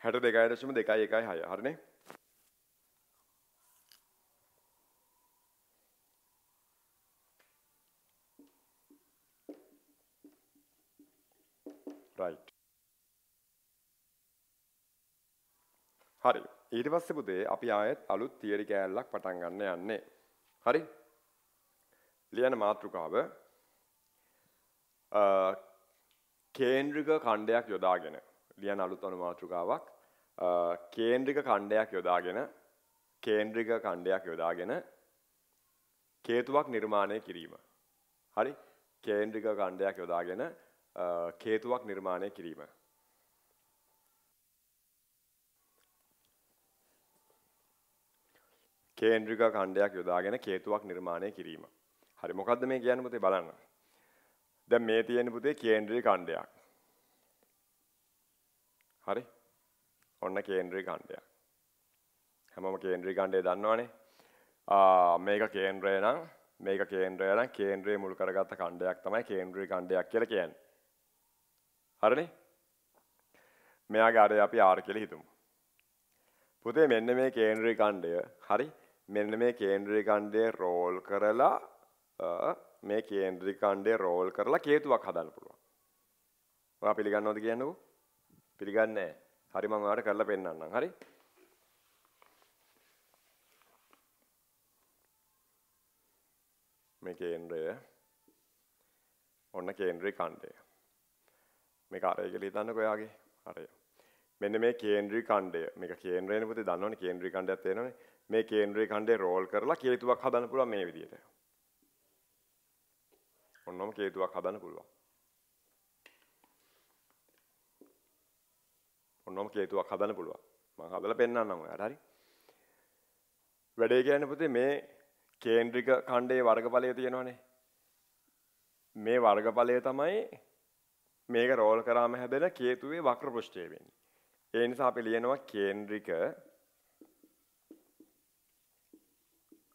හැට දෙකයි දශම දෙකයි එකයි හය හරිනේ right හරි ඊට පස්සේ පුතේ අපි ආයෙත් අලුත් තියරි කෑල්ලක් පටන් ගන්න යන්නේ හරි ලියන මාතෘකාව කේන්ද්‍රික ඛණ්ඩයක් යොදාගෙන ලියන අලුත් අනුමාතෘකාවක් කේන්ද්‍රික ඛණ්ඩයක් යොදාගෙන කේන්ද්‍රික ඛණ්ඩයක් යොදාගෙන කේතුවක් නිර්මාණය කිරීම. හරි? කේන්ද්‍රික ඛණ්ඩයක් යොදාගෙන කේතුවක් නිර්මාණය කිරීම. කේන්ද්‍රික ඛණ්ඩයක් යොදාගෙන කේතුවක් නිර්මාණය කිරීම. හරි මොකද්ද මේ කියන්නේ පුතේ බලන්න. දැන් මේ තියෙන පුතේ කේන්ද්‍රික ඛණ්ඩයක්. හරි? ඔන්න කේන්ද්‍රී ඛණ්ඩයක්. හැමෝම කේන්ද්‍රී ඛණ්ඩය දන්නවනේ. ආ මේක කේන්ද්‍රය නම් මේක කේන්ද්‍රය නම් කේන්ද්‍රය මුල් කරගත්ත ඛණ්ඩයක් තමයි කේන්ද්‍රී ඛණ්ඩයක් කියලා කියන්නේ. හරිනේ? මෙයාගේ අරය අපි R කියලා හිතමු. පුතේ මෙන්න මේ කේන්ද්‍රී ඛණ්ඩය හරි මෙන්න මේ කේන්ද්‍රී ඛණ්ඩය රෝල් කරලා මේ කේන්ද්‍රී ඛණ්ඩය රෝල් කරලා කේතුවක් හදන්න පුළුවන්. ඔයා පිළිගන්නවද කියන්නකෝ? පිළිගන්නේ හරි මම ඔයාලට කරලා පෙන්නන්නම්. හරි? මේ කේන්ද්‍රය ඔන්න කේන්ද්‍රී ඛණ්ඩය. මේක අරය කියලා හිතන්නකෝ ඔයාගේ. අරය. මෙන්න මේ කේන්ද්‍රී ඛණ්ඩය. මේක කේන්ද්‍රයනේ පුතේ දන්නවනේ කේන්ද්‍රී ඛණ්ඩයක් තේරෙනවනේ. මේ කේන්ද්‍රී ඛණ්ඩය රෝල් කරලා කේතුවක් හදන්න පුළුවන් මේ විදිහට. ඔන්නම කේතුවක් හදන්න පුළුවන්. ඔන්නම කේතුවක් හදන්න පුළුවන්. මම හදලා පෙන්නන්නම් ඔයාලට හරි. වැඩේ කියන්නේ පුතේ මේ කේන්ද්‍රික ඛණ්ඩයේ වර්ගඵලය තියෙනවනේ. මේ වර්ගඵලය තමයි මේක රෝල් කරාම හැදෙන කේතුවේ වක්‍ර පෘෂ්ඨය වෙන්නේ. ඒ නිසා අපි ලියනවා කේන්ද්‍රික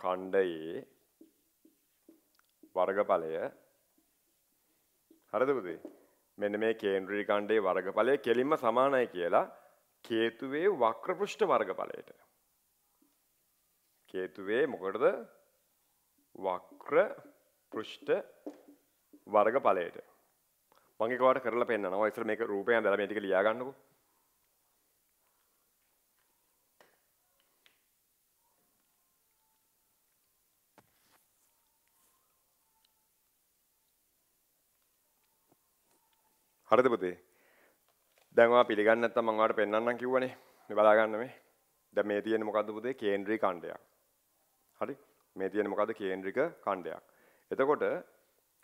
ඛණ්ඩයේ වර්ගඵලය හරිද පුතේ? මෙන්න මේ කේන්ද්‍රීය ඛණ්ඩයේ වර්ගඵලය කෙලින්ම සමානයි කියලා කේතුවේ වක්‍ර පෘෂ්ඨ වර්ගඵලයට. කේතුවේ මොකටද? වක්‍ර පෘෂ්ඨ වර්ගඵලයට. මම ඒක ඔයාලට කරලා පෙන්නනවා. ඉතින් මේක රූපයෙන් දැලා මේ ටික ලියා ගන්නකෝ. හරිද පුතේ? දැන් ඔයා පිළිගන්නේ නැත්නම් මම ඔයාලට පෙන්වන්නම් කිව්වනේ. මේ බලා ගන්න මේ. දැන් මේ තියෙන්නේ මොකද්ද පුතේ? කේන්ද්‍රික ඛණ්ඩයක්. හරි? මේ තියෙන්නේ මොකද්ද? කේන්ද්‍රික ඛණ්ඩයක්. එතකොට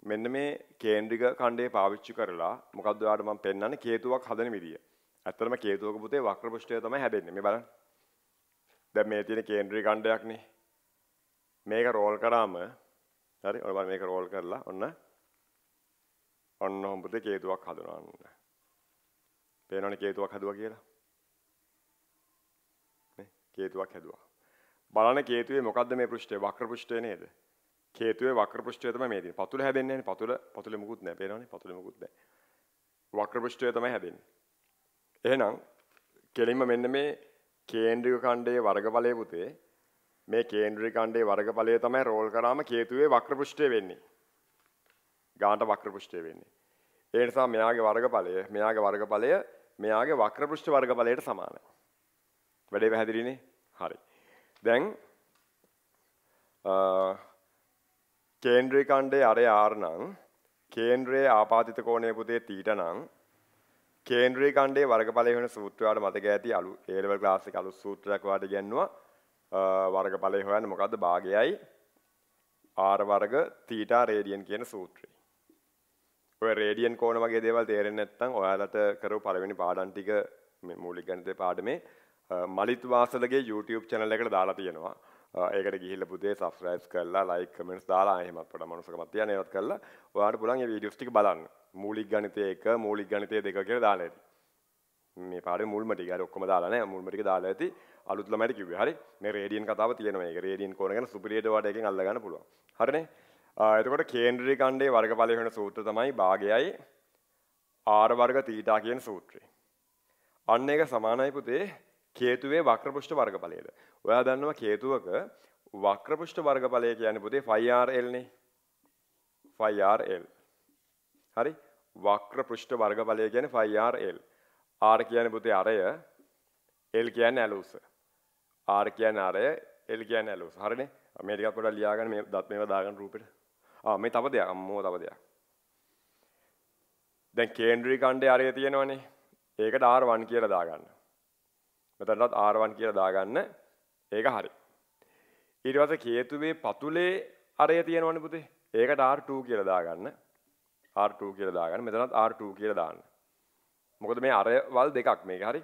මෙන්න මේ කේන්ද්‍රික ඛණ්ඩය පාවිච්චි කරලා මොකද්ද ඔයාලට මම පෙන්වන්නේ කේතුවක් හදන විදිය. ඇත්තටම කේතුවක පුතේ වක්‍ර පෘෂ්ඨය තමයි හැදෙන්නේ. මේ බලන්න. දැන් මේ තියෙන කේන්ද්‍රික ඛණ්ඩයක්නේ. මේක රෝල් කරාම හරි ඔය බලන්න මේක රෝල් කරලා ඔන්න ඔන්න හොඹද කේතුවක් හදනවා අන්න. පේනවනේ කේතුවක් හදුවා කියලා. නේ කේතුවක් හැදුවා. බලන්න කේතුවේ මොකද්ද මේ පෘෂ්ඨය? වක්‍ර පෘෂ්ඨය නේද? කේතුවේ වක්‍ර පෘෂ්ඨය තමයි මේ තියෙන්නේ. පතුල හැදෙන්නේ නැහැ පතුල පතුලේ මුකුත් නැහැ. පේනවනේ පතුලේ මුකුත් නැහැ. වක්‍ර පෘෂ්ඨය තමයි හැදෙන්නේ. එහෙනම් කෙලින්ම මෙන්න මේ කේන්ද්‍රික ඛණ්ඩයේ වර්ගඵලයේ පුතේ මේ කේන්ද්‍රික ඛණ්ඩයේ වර්ගඵලය තමයි රෝල් කරාම කේතුවේ වක්‍ර පෘෂ්ඨය වෙන්නේ. ගානට වක්‍ර පෘෂ්ඨය වෙන්නේ. ඒ නිසා මෙයාගේ වර්ගඵලය මෙයාගේ වර්ගඵලය මෙයාගේ වක්‍ර පෘෂ්ඨ වර්ගඵලයට සමානයි. වැඩේ පැහැදිලිනේ? හරි. දැන් කේන්ද්‍රී ඛණ්ඩයේ අරය R නම් කේන්ද්‍රයේ ආපාතිත කෝණය පුතේ තීට නම් කේන්ද්‍රී ඛණ්ඩයේ වර්ගඵලය වෙන සූත්‍රය වල මතක ඇති අලු A level class එකේ අලුත් සූත්‍රයක් වාට ඉගෙනුවා වර්ගඵලය හොයන්න මොකද්ද භාගයයි R වර්ග තීටා රේඩියන් කියන සූත්‍රය. ඔය රේඩියන් කෝණ වගේ දේවල් තේරෙන්නේ නැත්නම් ඔයාලට කරපු පළවෙනි පාඩම් ටික මේ මූලික ගණිතේ පාඩමේ මලිත් වාසලගේ YouTube channel එකට දාලා තියෙනවා. ඒකට ගිහිල්ලා පුතේ subscribe කරලා like comments දාලා එහෙමත් පොඩ මනුස්සකමක් තියන ඒවත් කරලා ඔයාලට පුළුවන් මේ වීඩියෝස් ටික බලන්න. මූලික ගණිතය 1 මූලික ගණිතය 2 කියලා දාලා ඇති. මේ පාඩේ මුල්ම ටික හරි ඔක්කොම දාලා නැහැ. මුල්ම ටික දාලා ඇති. අලුත් ළමයිට කිව්වේ. හරි. මේ රේඩියන් කතාව තියෙනවා මේක. රේඩියන් කෝණ ගැන සුපිරියට වඩ එකෙන් අල්ල ගන්න පුළුවන්. හරිනේ. එතකොට කේන්ද්‍රී ඛණ්ඩයේ වර්ගඵලය වෙන සූත්‍ර තමයි භාගයයි r වර්ග තීටා කියන සූත්‍රය. අන්න ඒක සමානයි පුතේ කේතුවේ වක්‍ර පෘෂ්ඨ වර්ගඵලයද. ඔයා දන්නවා කේතුවක වක්‍ර පෘෂ්ඨ වර්ගඵලය කියන්නේ පුතේ ෆයිRL නේ. ෆයිRL. හරි? වක්‍ර පෘෂ්ඨ වර්ගඵලය කියන්නේ ෆයිRL. R කියන්නේ පුතේ අරය L කියන්නේ ඇලුස. R කියන්නේ අරය L කියන්නේ ඇලුස. හරිනේ? මේ ටිකක් පොඩ්ඩක් ලියාගන්න මේ දත් මේවා දාගන්න රූපෙට. ආ මේ තව දෙයක් අම්මෝ තව දෙයක්. දැන් කේන්ද්‍රී ඛණ්ඩයේ අරය තියෙනවනේ. ඒකට R1 කියලා දාගන්න. මෙතනටත් R1 කියලා දාගන්න. ඒක හරි. ඊට පස්සේ කේතුවේ පතුලේ අරය තියෙනවනේ පුතේ. ඒකට R2 කියලා දාගන්න. R2 කියලා දාගන්න. මෙතනත් R2 කියලා දාන්න. මොකද මේ අරවල් දෙකක් මේක හරි.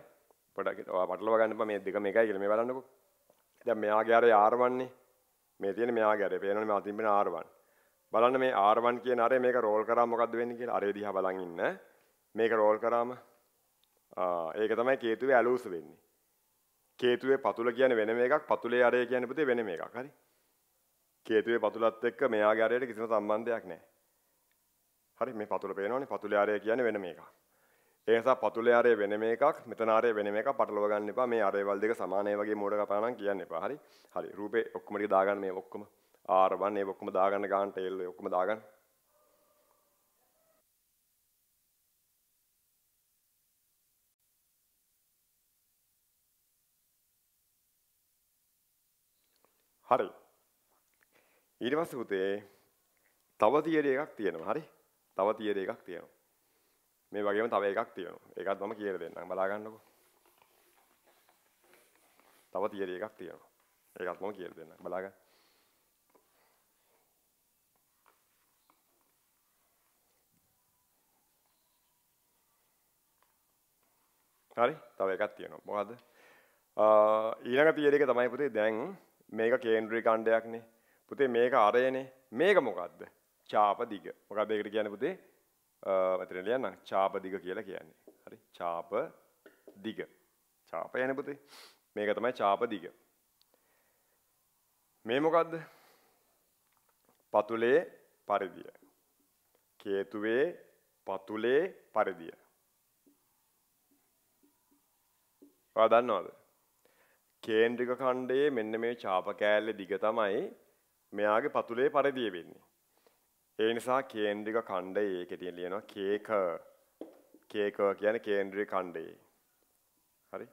පොඩ්ඩක් පටලවා ගන්න එපා මේ දෙක මේකයි කියලා මේ බලන්නකෝ. දැන් මෙයාගේ අරය R1 නේ. මේ තියෙන මෙයාගේ අරය. පේනවනේ මේ අතින් පේන R1. බලන්න මේ R1 කියන අරය මේක රෝල් කරාම මොකද්ද වෙන්නේ කියලා. අරය දිහා බලන් ඉන්න. මේක රෝල් කරාම ආ ඒක තමයි කේතුවේ ඇලූස වෙන්නේ. කේතුවේ පතුල කියන්නේ වෙනම එකක්, පතුලේ අරය කියන්නේ පුතේ වෙනම එකක්. හරි? කේතුවේ පතුලත් එක්ක මෙයාගේ අරයට කිසිම සම්බන්ධයක් නැහැ. හරි මේ පතුල පේනවනේ පතුලේ ආරය කියන්නේ වෙනම එකක්. ඒ නිසා පතුලේ ආරය වෙනම එකක් මෙතන ආරය වෙනම එකක් පටලව ගන්න එපා. මේ ආරයවල් දෙක සමානයි වගේ මෝඩ කතා නම් කියන්න එපා. හරි? හරි. රූපේ ඔක්කොම ටික දාගන්න මේ ඔක්කොම. R1 ඒ ඔක්කොම දාගන්න ගන්න ටේල් ඔක්කොම දාගන්න. හරි. ඊට පස්සේ පුතේ තව තියරි එකක් තියෙනවා. හරි? තව තියරි එකක් තියෙනවා. මේ වගේම තව එකක් තියෙනවා. ඒකත් මම කියලා දෙන්නම්. බලා ගන්නකො. තව තියරි එකක් තියෙනවා. ඒකත් මම කියලා දෙන්නම්. බලා ගන්න. හරි. තව එකක් තියෙනවා. මොකද්ද? ඊළඟ තියරි එක තමයි පුතේ දැන් මේක කේන්ද්‍රී ඛණ්ඩයක්නේ පුතේ මේක අරයනේ. මේක මොකද්ද? ඡාප දිග. මොකද්ද ඒකට කියන්නේ පුතේ? මෙතන ලියන්න. ඡාප දිග කියලා කියන්නේ. හරි. ඡාප දිග. ඡාප යන්නේ පුතේ. මේක තමයි ඡාප දිග. මේ මොකද්ද? පතුලේ පරිධිය කේතුවේ පතුලේ පරිධිය ඔයා දන්නවද? කේන්ද්‍රික ඛණ්ඩයේ මෙන්න මේ ඡාප කෑල්ලේ දිග තමයි මෙයාගේ පතුලේ පරිධිය වෙන්නේ. ඒ නිසා කේන්ද්‍රික ඛණ්ඩයේ කෙටියෙන් ලියනවා කේක. කේක කියන්නේ කේන්ද්‍රික ඛණ්ඩයේ. හරි?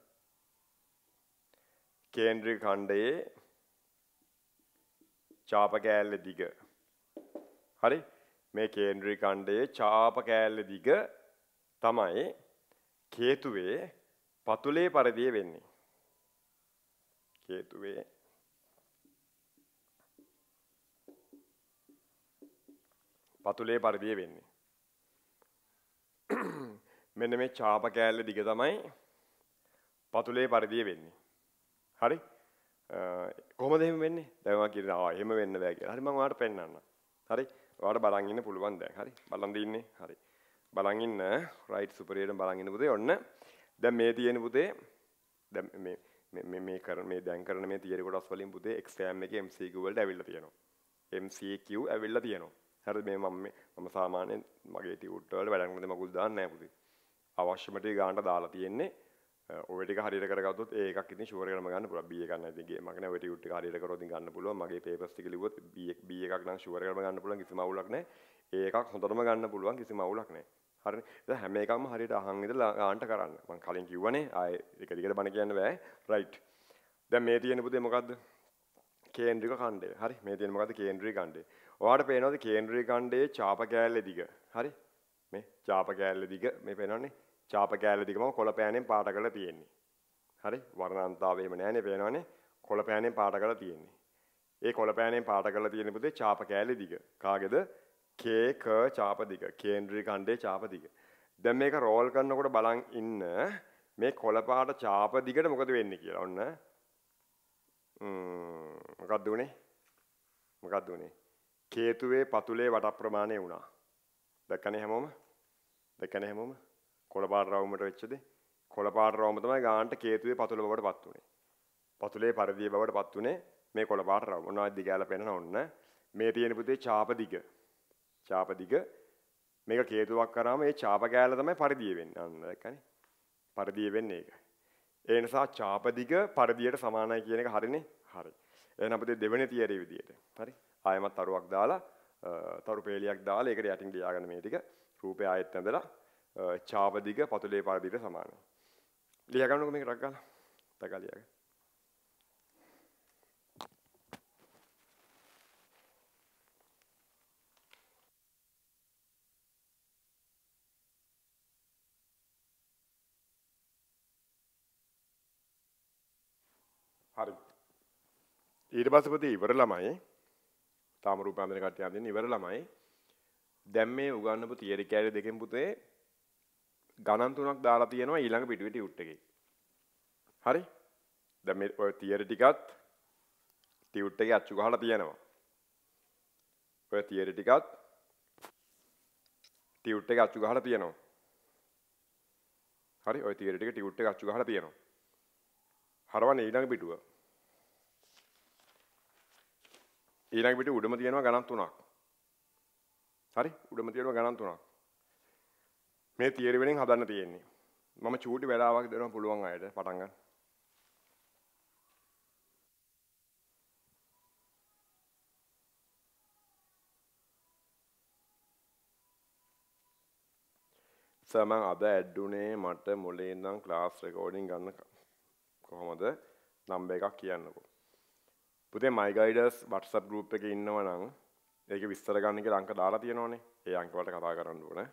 කේන්ද්‍රික ඛණ්ඩයේ ඡාප කෑල්ලේ දිග. හරි? මේ කේන්ද්‍රික ඛණ්ඩයේ ඡාප කෑල්ලේ දිග තමයි කේතුවේ පතුලේ පරිදිය වෙන්නේ. හේතුවේ පතුලේ පරිදිය වෙන්නේ. මෙන්න මේ ඡාප කෑල්ල දිග තමයි පතුලේ පරිදිය වෙන්නේ. හරි? කොහොමද එහෙම වෙන්නේ? දැන් මම කියනවා ආ එහෙම වෙන්න බෑ කියලා. හරි මම ඔයාලට පෙන්නන්නම්. හරි? ඔයාලට බලන් ඉන්න පුළුවන් දැන්. හරි? බලන් දින්නේ. හරි. බලන් ඉන්න රයිට් සුපරියර් බලන් ඉන්න පුතේ ඔන්න දැන් මේ තියෙන පුතේ දැන් මේ මේ මේ කරන මේ දැන් කරන මේ තියරි කොටස් වලින් පුතේ එක්සෑම් එකේ MCQ වලට ඇවිල්ලා තියෙනවා. MCQ ඇවිල්ලා තියෙනවා. හරිද මේ මම මම සාමාන්‍යයෙන් මගේ ටියුට් වල වැඩ කරනකොට මගුල් දාන්නේ නැහැ පුතේ. අවශ්‍යම ටික ගන්නට දාලා තියෙන්නේ ඔය ටික හරියට කරගත්තොත් ඒ එකක් ඉතින් ෂුවර් කරම ගන්න පුළුවන්. B එකක් නැති ගේම් එකක් නේ ඔය ටික හරියට කරොත් ඉතින් ගන්න පුළුවන්. මගේ පේපර්ස් ටික ලිව්වොත් B B එකක් නම් ෂුවර් කරම ගන්න පුළුවන්. කිසිම අවුලක් නැහැ. ඒ එකක් හොඳටම ගන්න පුළුවන්. කිසිම අවුලක් නැහැ. හරිනේ දැන් හැම එකක්ම හරියට අහන් ඉඳලා ගන්නට කරන්න. මම කලින් කිව්වනේ ආයේ එක දිගට බණ කියන්න බෑ. රයිට් දැන් මේ තියෙන පුතේ මොකද්ද? කේන්ද්‍රික ඛණ්ඩය. හරි. මේ තියෙන මොකද්ද? කේන්ද්‍රික ඛණ්ඩය. ඔයාලට පේනවද කේන්ද්‍රික ඛණ්ඩයේ ඡාප කෑල්ල දිග? හරි. මේ ඡාප කෑල්ල දිග මේ පේනවනේ. ඡාප කෑල්ල දිගම කොළ පෑනෙන් පාට කරලා තියෙන්නේ. හරි. වර්ණාන්තාව එහෙම නැහැනේ පේනවනේ. කොළ පෑනෙන් පාට කරලා තියෙන්නේ. ඒ කොළ පෑනෙන් පාට කරලා තියෙන පුතේ ඡාප කෑලි දිග. කාගේද? K ක ඡාප දිග. කේන්ද්‍රික ඛණ්ඩයේ ඡාප දිග. දැන් මේක රෝල් කරනකොට බලන් ඉන්න මේ කොළ පාට ඡාප දිගට මොකද වෙන්නේ කියලා. ඔන්න. ම්ම් මොකක්ද උනේ? මොකක්ද උනේ? කේතුවේ පතුලේ වට ප්‍රමාණය වුණා. දැක්කනේ හැමෝම? දැක්කනේ හැමෝම? කොළ පාට රවුමට වෙච්ච දේ. කොළපාට රවුම තමයි ගානට කේතුවේ පතුල බවට පත් උනේ. පතුලේ පරිදිය බවට පත් උනේ මේ කොළපාට රවුම. මොනවද දිගාලා පෙන්නන ඔන්න. මේ තියෙන පුතේ ඡාප දිග. ඡාප දිග මේක කේතුවක් කරාම මේ ඡාප කෑල්ල තමයි පරිදිය වෙන්නේ. අන්න දැක්කනේ. පරිදිය වෙන්නේ ඒක. ඒ නිසා ඡාප දිග පරිදියට සමානයි කියන එක හරිනේ? හරි. එහෙනම් අපිට දෙවෙනි තියරේ විදියට. හරි. ආයමත් තරුවක් දාලා තරු පේලියක් දාලා ඒකට යටින් ලියාගන්න මේ ටික. රූපය ආයෙත් ඇඳලා ඡාප දිග පතුලේ පරිදියට සමානයි. ලියගන්නකො මේක රක් ගාලා. තකා ලියගන්න. හරි. ඊට පස්සේ පුතේ ඉවර ළමයි තාම රූපාන්තර කට්ටිය අඳින්න ඉවර ළමයි දැන් මේ උගන්වපු තියරි කැලේ දෙකෙන් පුතේ ගණන් තුනක් දාලා තියෙනවා ඊළඟ පිටුවේ ටියුට් එකේ. හරි? දැන් මේ ඔය තියරි ටිකත් ටියුට් එකේ අච්චු ගහලා තියෙනවා. ඔය තියරි ටිකත් ටියුට් එකේ අච්චු ගහලා තියෙනවා. හරි? ඔය තියරි ටික ටියුට් එකේ අච්චු ගහලා තියෙනවා. හරවන්නේ ඊළඟ පිටුව. ඊළඟ පිටුව උඩම තියෙනවා ගණන් තුනක්. හරි? උඩම තියෙනවා ගණන් තුනක්. මේ තියරි වලින් හදන්න තියෙන්නේ. මම චූටි වෙලාවක් දෙනවා පුළුවන් අයට පටන් ගන්න. සම අද ඇඩ්ඩුනේ මට මුලින් ඉඳන් ක්ලාස් රෙකෝඩින් ගන්න කොහොමද නම්බර් එකක් කියන්නකෝ. පුතේ my guiders WhatsApp group එකේ ඉන්නවා නම් ඒකේ විස්තර ගන්න කියලා අංක දාලා තියෙනවනේ. ඒ අංක වලට කතා කරන්න ඕනේ.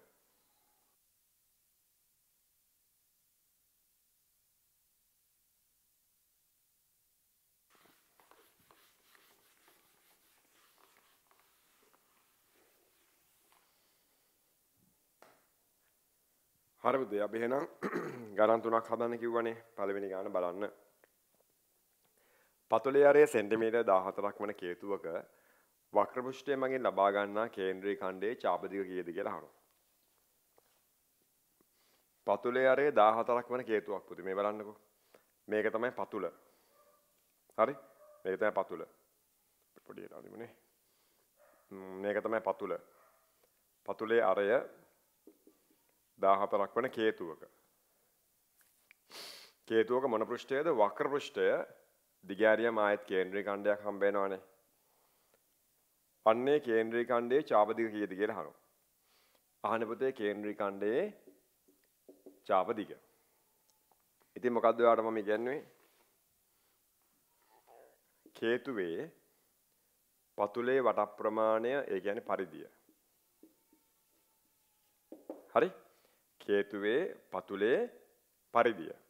හරි පුතේ අපි එහෙනම් ගණන් තුනක් හදන්න කිව්වනේ පළවෙනි ගාන බලන්න. පතුලේ අරය සෙන්ටිමීටර් 14ක් වන කේතුවක වක්‍ර පෘෂ්ඨය මගින් ලබා ගන්නා කේන්ද්‍රීය ඛණ්ඩයේ ඡාප දිග කීයද කියලා අහනවා. පතුලේ අරය 14ක් වන කේතුවක් පුතේ මේ බලන්නකෝ. මේක තමයි පතුල. හරි? මේක තමයි පතුල. පොඩි එලාදිමුනේ. මේක තමයි පතුල. පතුලේ අරය 14ක් වන කේතුවක. කේතුවක මොන පෘෂ්ඨයද? වක්‍ර පෘෂ්ඨය දිගෑරියම ආයත් කේන්ද්‍රීය ඛණ්ඩයක් හම්බ වෙනවනේ. අන්නේ කේන්ද්‍රීය ඛණ්ඩයේ ඡාප දිග කීයද කියලා අහනවා. අහන පුතේ කේන්ද්‍රීය ඛණ්ඩයේ ඡාප දිග. ඉතින් මොකද්ද ඔයාලට මම කියන්නේ? කේතුවේ පතුලේ වට ප්‍රමාණය ඒ කියන්නේ පරිධිය. හරි? කේතුවේ පතුලේ පරිදිය.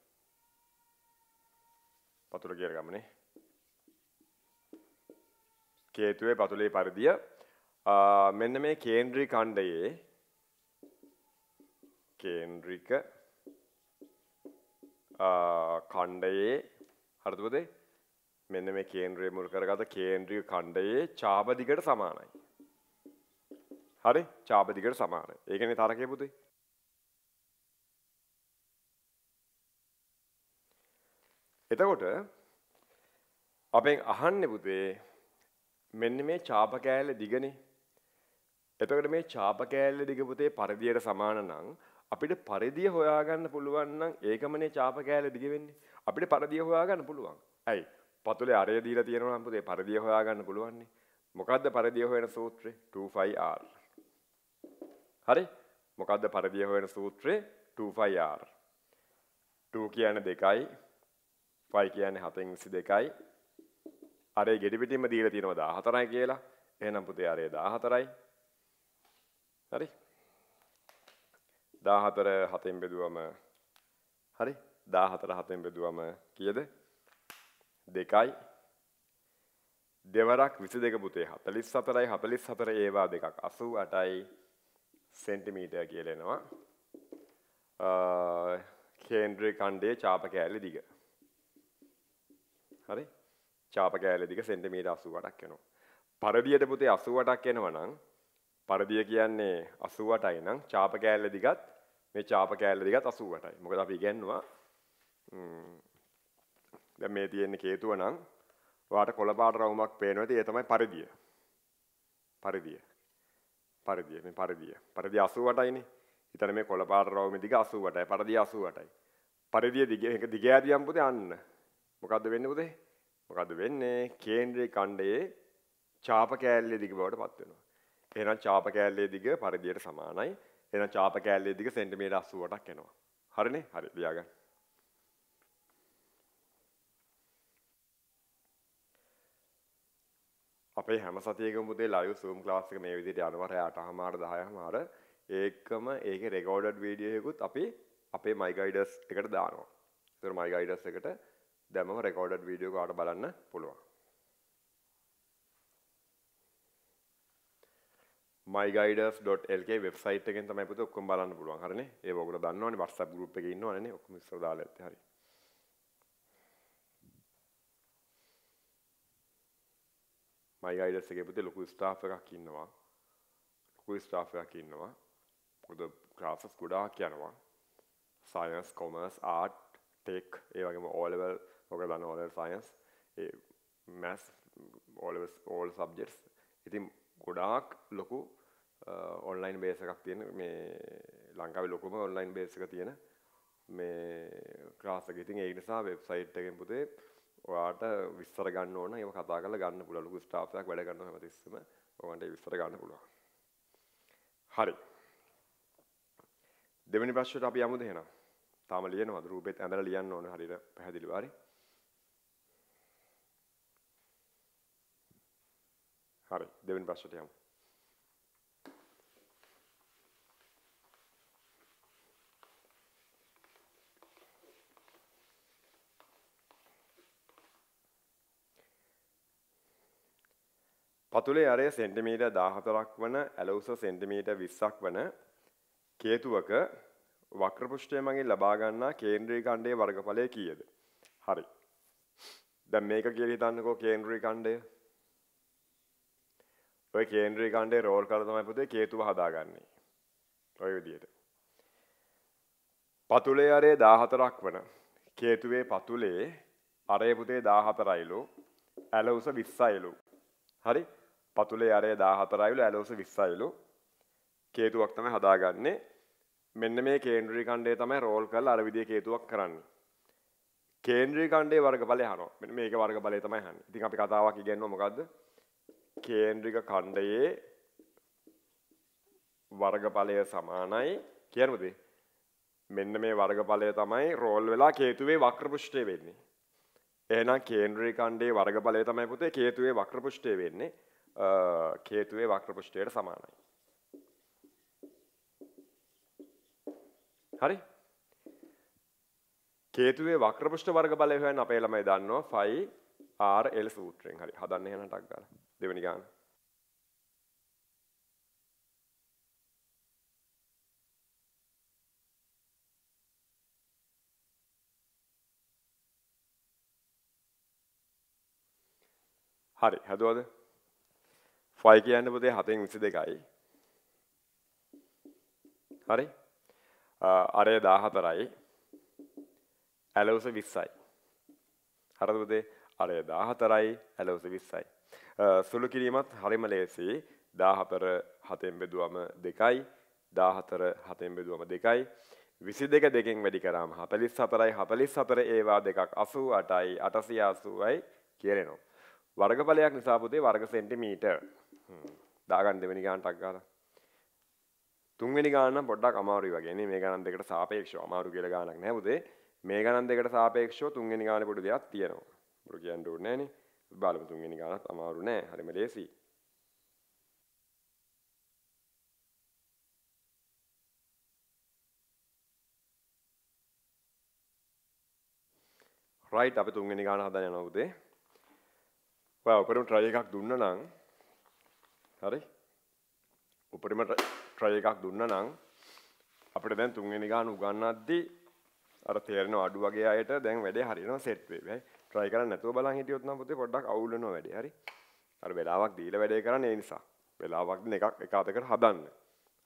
පතුල කියන ගමනේ. කේතුවේ පතුලේ පරිදිය මෙන්න මේ කේන්ද්‍රික ඛණ්ඩයේ කේන්ද්‍රික ඛණ්ඩයේ හරිද පුතේ? මෙන්න මේ කේන්ද්‍රය මුල් කරගත කේන්ද්‍රික ඛණ්ඩයේ ඡාප දිගට සමානයි. හරි? ඡාප දිගට සමානයි. ඒ කියන්නේ තරකේ පුතේ. එතකොට අපෙන් අහන්නේ පුතේ මෙන්න මේ ඡාප කෑල්ල දිගනේ. එතකොට මේ ඡාප කෑල්ල දිග පුතේ පරිධියට සමාන නම් අපිට පරිදිය හොයාගන්න පුළුවන් නම් ඒකමනේ චාප කෑල්ල දිග වෙන්නේ. අපිට පරිදිය හොයාගන්න පුළුවන්. ඇයි? පතුලේ අරය දීලා තියෙනවා නම් පුතේ පරිදිය හොයාගන්න පුළුවන් නේ. මොකද්ද පරිදිය හොයන සූත්‍රය? 25R. හරි? මොකද්ද පරිදිය හොයන සූත්‍රය? 25R. 2 කියන්නේ 2යි 5 කියන්නේ 7න් 22යි අරේ ගෙඩි පිටින්ම දීලා තියෙනවා 14යි කියලා. එහෙනම් පුතේ අරේ 14යි. හරි? 14 7න් බෙදුවම හරි? 14 7න් බෙදුවම කීයද? 2යි. දෙවරක් 22 පුතේ 44යි 44 ඒවා දෙකක් 88යි සෙන්ටිමීටර් කියලා එනවා. කේන්ද්‍රික ඛණ්ඩයේ චාප කෑල්ල දිග. හරි? චාප කෑල්ල දිග සෙන්ටිමීටර් 88ක් එනවා. පරදියට පුතේ 88ක් එනවා නම් පරදිය කියන්නේ 88යි නම් චාප කෑල්ල දිගත් මේ චාප කෑල්ල දිගත් 88යි. මොකද අපි ඉගෙනුවා දැන් මේ තියෙන කේතුව නම් ඔයාට කොළ පාට රවුමක් පේනවා. ඒ තමයි පරිදිය. පරිදිය. පරිදිය මේ පරිදිය. පරිදිය 88යිනේ. ඊතර මේ කොළ පාට රවුමේ දිග 88යි. පරිදිය 88යි. පරිදිය දිග එක දිග ඇදියම් පුතේ අන්න. මොකද්ද වෙන්නේ පුතේ? මොකද්ද වෙන්නේ? කේන්ද්‍රී ඛණ්ඩයේ චාප කෑල්ලේ දිග බවට පත් වෙනවා. එහෙනම් චාප කෑල්ලේ දිග පරිදියට සමානයි. එහෙනම් චාප කෑල්ලේ දිග සෙන්ටිමීටර් 88ක් එනවා. හරිනේ? හරි ලියාගන්න. අපේ හැම සතියකම පුතේ ලයිව් Zoom ක්ලාස් එක මේ විදිහට යනවා රැයට 8:00 10:00මාර ඒකම ඒකේ රෙකෝඩඩ් වීඩියෝ එකකුත් අපි අපේ My Guiders එකට දානවා. ඒතර My Guiders එකට දැම්මම රෙකෝඩඩ් වීඩියෝ කාට බලන්න පුළුවන්. myguiders.lk වෙබ්සයිට් එකෙන් තමයි පුතේ ඔක්කොම බලන්න පුළුවන්. හරිනේ? ඒක ඔයගොල්ලෝ දන්නවනේ WhatsApp group එකේ ඉන්නවනේ නේ. ඔක්කොම ඉස්සර දාලා ඇත්තේ. හරි. මයි ගයිඩස් එකේ පුතේ ලොකු ස්ටාෆ් එකක් ඉන්නවා. ලොකු ස්ටාෆ් එකක් ඉන්නවා. මොකද ක්ලාසස් ගොඩාක් යනවා. සයන්ස්, කොමර්ස්, ආර්ට්, ටෙක්, ඒ වගේම O level ඔක දන්න O level සයන්ස්, ඒ maths, O level all subjects. ඉතින් ගොඩාක් ලොකු eh, ඔන්ලයින් බේස් එකක් තියෙන මේ ලංකාවේ ලොකුම ඔන්ලයින් බේස් එක තියෙන මේ ක්ලාස් එක. ඉතින් ඒ නිසා වෙබ්සයිට් එකෙන් පුතේ ඔයාට විස්තර ගන්න ඕන. ඒව කතා කරලා ගන්න පුළුවන්. ලොකු ස්ටාෆ් එකක් වැඩ කරනවා හැමතිස්සෙම. ඔයාලට ඒ විස්තර ගන්න පුළුවන්. හරි. දෙවෙනි ප්‍රශ්නයට අපි යමුද එහෙනම්? තාම ලියනවද? රූපෙත් ඇඳලා ලියන්න ඕන හරියට පැහැදිලිව. හරි හරි දෙවෙනි ප්‍රශ්නයට යමු පතුලේ අරය සෙන්ටිමීටර් 14ක් වන ඇලවුස සෙන්ටිමීටර් 20ක් වන කේතුවක වක්‍ර පෘෂ්ඨය මගින් ලබා ගන්නා කේන්ද්‍රීය ඛණ්ඩයේ වර්ගඵලය කීයද? හරි. දැන් මේක කියලා හිතන්නකෝ කේන්ද්‍රීය ඛණ්ඩය. ඔය කේන්ද්‍රීය ඛණ්ඩේ රෝල් කරලා තමයි පුතේ කේතුව හදාගන්නේ. ඔය විදිහට. පතුලේ අරය 14ක් වන කේතුවේ පතුලේ අරය පුතේ 14යිලු ඇලවුස 20යිලු. හරි? පතුලේ අරය 14යිලු ඇලෝස 20යිලු කේතුවක් තමයි හදාගන්නේ මෙන්න මේ කේන්ද්‍රීය ඛණ්ඩය තමයි රෝල් කරලා අර විදිහේ කේතුවක් කරන්නේ කේන්ද්‍රීය ඛණ්ඩයේ වර්ගඵලය අහනවා මෙන්න මේකේ වර්ගඵලය තමයි අහන්නේ ඉතින් අපි කතාවක් ඉගෙනනවා මොකද්ද කේන්ද්‍රික ඛණ්ඩයේ වර්ගඵලය සමානයි කියනමුද මෙන්න මේ වර්ගඵලය තමයි රෝල් වෙලා කේතුවේ වක්‍ර පෘෂ්ඨය වෙන්නේ එහෙනම් කේන්ද්‍රීය ඛණ්ඩයේ වර්ගඵලය තමයි පුතේ කේතුවේ වක්‍ර පෘෂ්ඨය වෙන්නේ කේතුවේ වක්‍ර පෘෂ්ඨයට සමානයි. හරි? කේතුවේ වක්‍ර පෘෂ්ඨ වර්ග බලය හොයන්න අපේ ළමයි දන්නවා phi r l සූත්‍රයෙන්. හරි. හදන්න එහෙනම් ටක් ගාලා. දෙවෙනි ගාන. හරි. හදුවද? ෆයි කියන්න පුතේ 7න් 22යි. හරි? අරය 14යි. ඇලවුස 20යි. හරිද පුතේ? අරය 14යි ඇලවුස 20යි. සුළු කිරීමත් හරිම ලේසි. 14 7න් බෙදුවම 2යි. 14 7න් බෙදුවම 2යි 22 දෙකෙන් වැඩි කරාම 44යි 44 ඒවා දෙකක් 88යි 880යි කියලෙනවා. වර්ගඵලයක් නිසා පුතේ වර්ග සෙන්ටිමීටර්. දාගන්න දෙවෙනි ගානටක් ගාලා. තුන්වෙනි ගාන නම් පොඩ්ඩක් අමාරුයි වගේ නේ මේ ගණන් දෙකට සාපේක්ෂව අමාරු කියලා ගානක් නෑ පුතේ. මේ ගණන් දෙකට සාපේක්ෂව තුන්වෙනි ගානේ පොඩි දෙයක් තියෙනවා. බරු කියන්න ඕනේ නෑනේ. බලමු තුන්වෙනි ගානත් අමාරු නෑ. හරිම ලේසියි. රයිට් අපි තුන්වෙනි ගාන හදන්න යනවා පුතේ. ඔයා උපරිම try එකක් දුන්නා නම් හරි? උපරිම try එකක් දුන්නා නම් අපිට දැන් තුන්වෙනි ගාන උගන්වද්දී අර තේරෙන අඩු වගේ අයට දැන් වැඩේ හරියනවා සෙට් වෙයි. හරි? try කරන්න නැතුව බලන් හිටියොත් නම් පුතේ පොඩ්ඩක් අවුල් වෙනවා වැඩේ. හරි? අර වෙලාවක් දීලා වැඩේ කරන්නේ ඒ නිසා. වෙලාවක් දෙන එකක් එක අතකට හදන්න.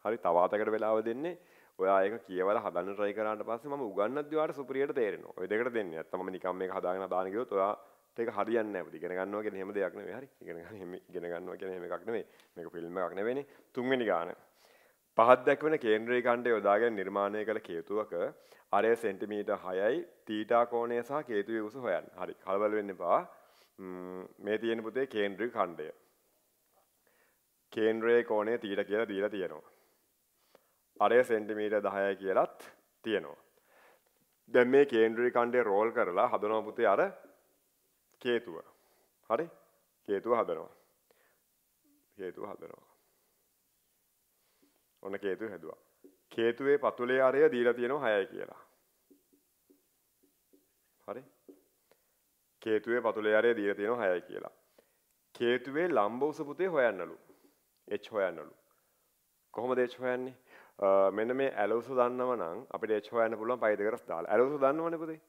හරි? තව අතකට වෙලාව දෙන්නේ ඔයා ඒක කියවලා හදන්න try කරාට පස්සේ මම උගන්වද්දී ඔයාලට සුපිරියට තේරෙනවා. ඔය දෙකට දෙන්නේ. නැත්තම් මම නිකන් මේක හදාගෙන දාන කිව්වොත් ඔයාට ඒක හරියන්නේ නැහැ. පුතේ ඉගෙන ගන්නවා කියන්නේ එහෙම දෙයක් නෙවෙයි. හරි. ඉගෙන ගන්න එහෙම ඉගෙන ගන්නවා කියන්නේ එහෙම එකක් නෙවෙයි. මේක ෆිල්ම් එකක් නෙවෙයිනේ. තුන්වෙනි ගාන. පහත් දැක්වෙන කේන්ද්‍රී ඛණ්ඩය යොදාගෙන නිර්මාණය කළ කේතුවක අරය සෙන්ටිමීටර් 6යි තීටා කෝණය සහ කේතුවේ උස හොයන්න. හරි. කලබල වෙන්න එපා. මේ තියෙන පුතේ කේන්ද්‍රී ඛණ්ඩය. කේන්ද්‍රයේ කෝණය තීටා කියලා දීලා තියෙනවා. අරය සෙන්ටිමීටර් 10යි කියලත් තියෙනවා. දැන් මේ කේන්ද්‍රී ඛණ්ඩය රෝල් කරලා හදනවා පුතේ අර කේතුව. හරි? කේතුව හදනවා. කේතුව හදනවා. ඔන්න කේතුව හැදුවා. කේතුවේ පතුලේ අරය දීලා තියෙනවා 6යි කියලා. හරි? කේතුවේ පතුලේ අරය දීලා තියෙනවා 6යි කියලා. කේතුවේ ලම්බ උස පුතේ හොයන්නලු. h හොයන්නලු. කොහොමද h හොයන්නේ? මෙන්න මේ ඇලවුස දන්නව නම් අපිට h හොයන්න පුළුවන් පයි දෙකරස් දාලා. ඇලවුස දන්නවනේ පුතේ.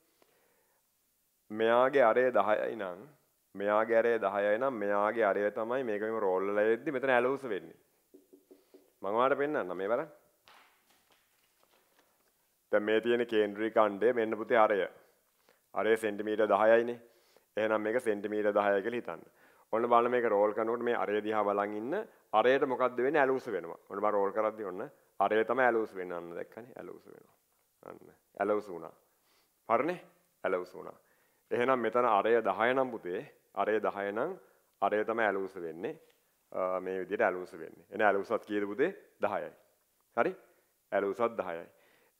මෙයාගේ අරය 10යි නම් මෙයාගේ අරය 10යි නම් මෙයාගේ අරය තමයි මේක මෙම රෝල් වල එද්දි මෙතන ඇලවුස වෙන්නේ. මම ඔයාලට පෙන්නන්නම් මේ බලන්න. දැන් මේ තියෙන කේන්ද්‍රී ඛණ්ඩය මෙන්න පුතේ අරය. අරය සෙන්ටිමීටර් 10යිනේ. එහෙනම් මේක සෙන්ටිමීටර් 10යි කියලා හිතන්න. ඔන්න බලන්න මේක රෝල් කරනකොට මේ අරය දිහා බලන් ඉන්න අරයට මොකද්ද වෙන්නේ ඇලවුස වෙනවා. ඔන්න මම රෝල් කරද්දී ඔන්න අරය තමයි ඇලවුස් වෙන්න අන්න දැක්කනේ ඇලවුස් වෙනවා. අන්න ඇලවුස් වුණා. හරිනේ? ඇලවුස් වුණා. එහෙනම් මෙතන අරය 10 නම් පුතේ අරය 10 නම් අරය තමයි ඇලවුස් වෙන්නේ. මේ විදිහට ඇලවුස් වෙන්නේ. එන ඇලවුසත් කීයද පුතේ 10යි. හරි? ඇලවුසත් 10යි.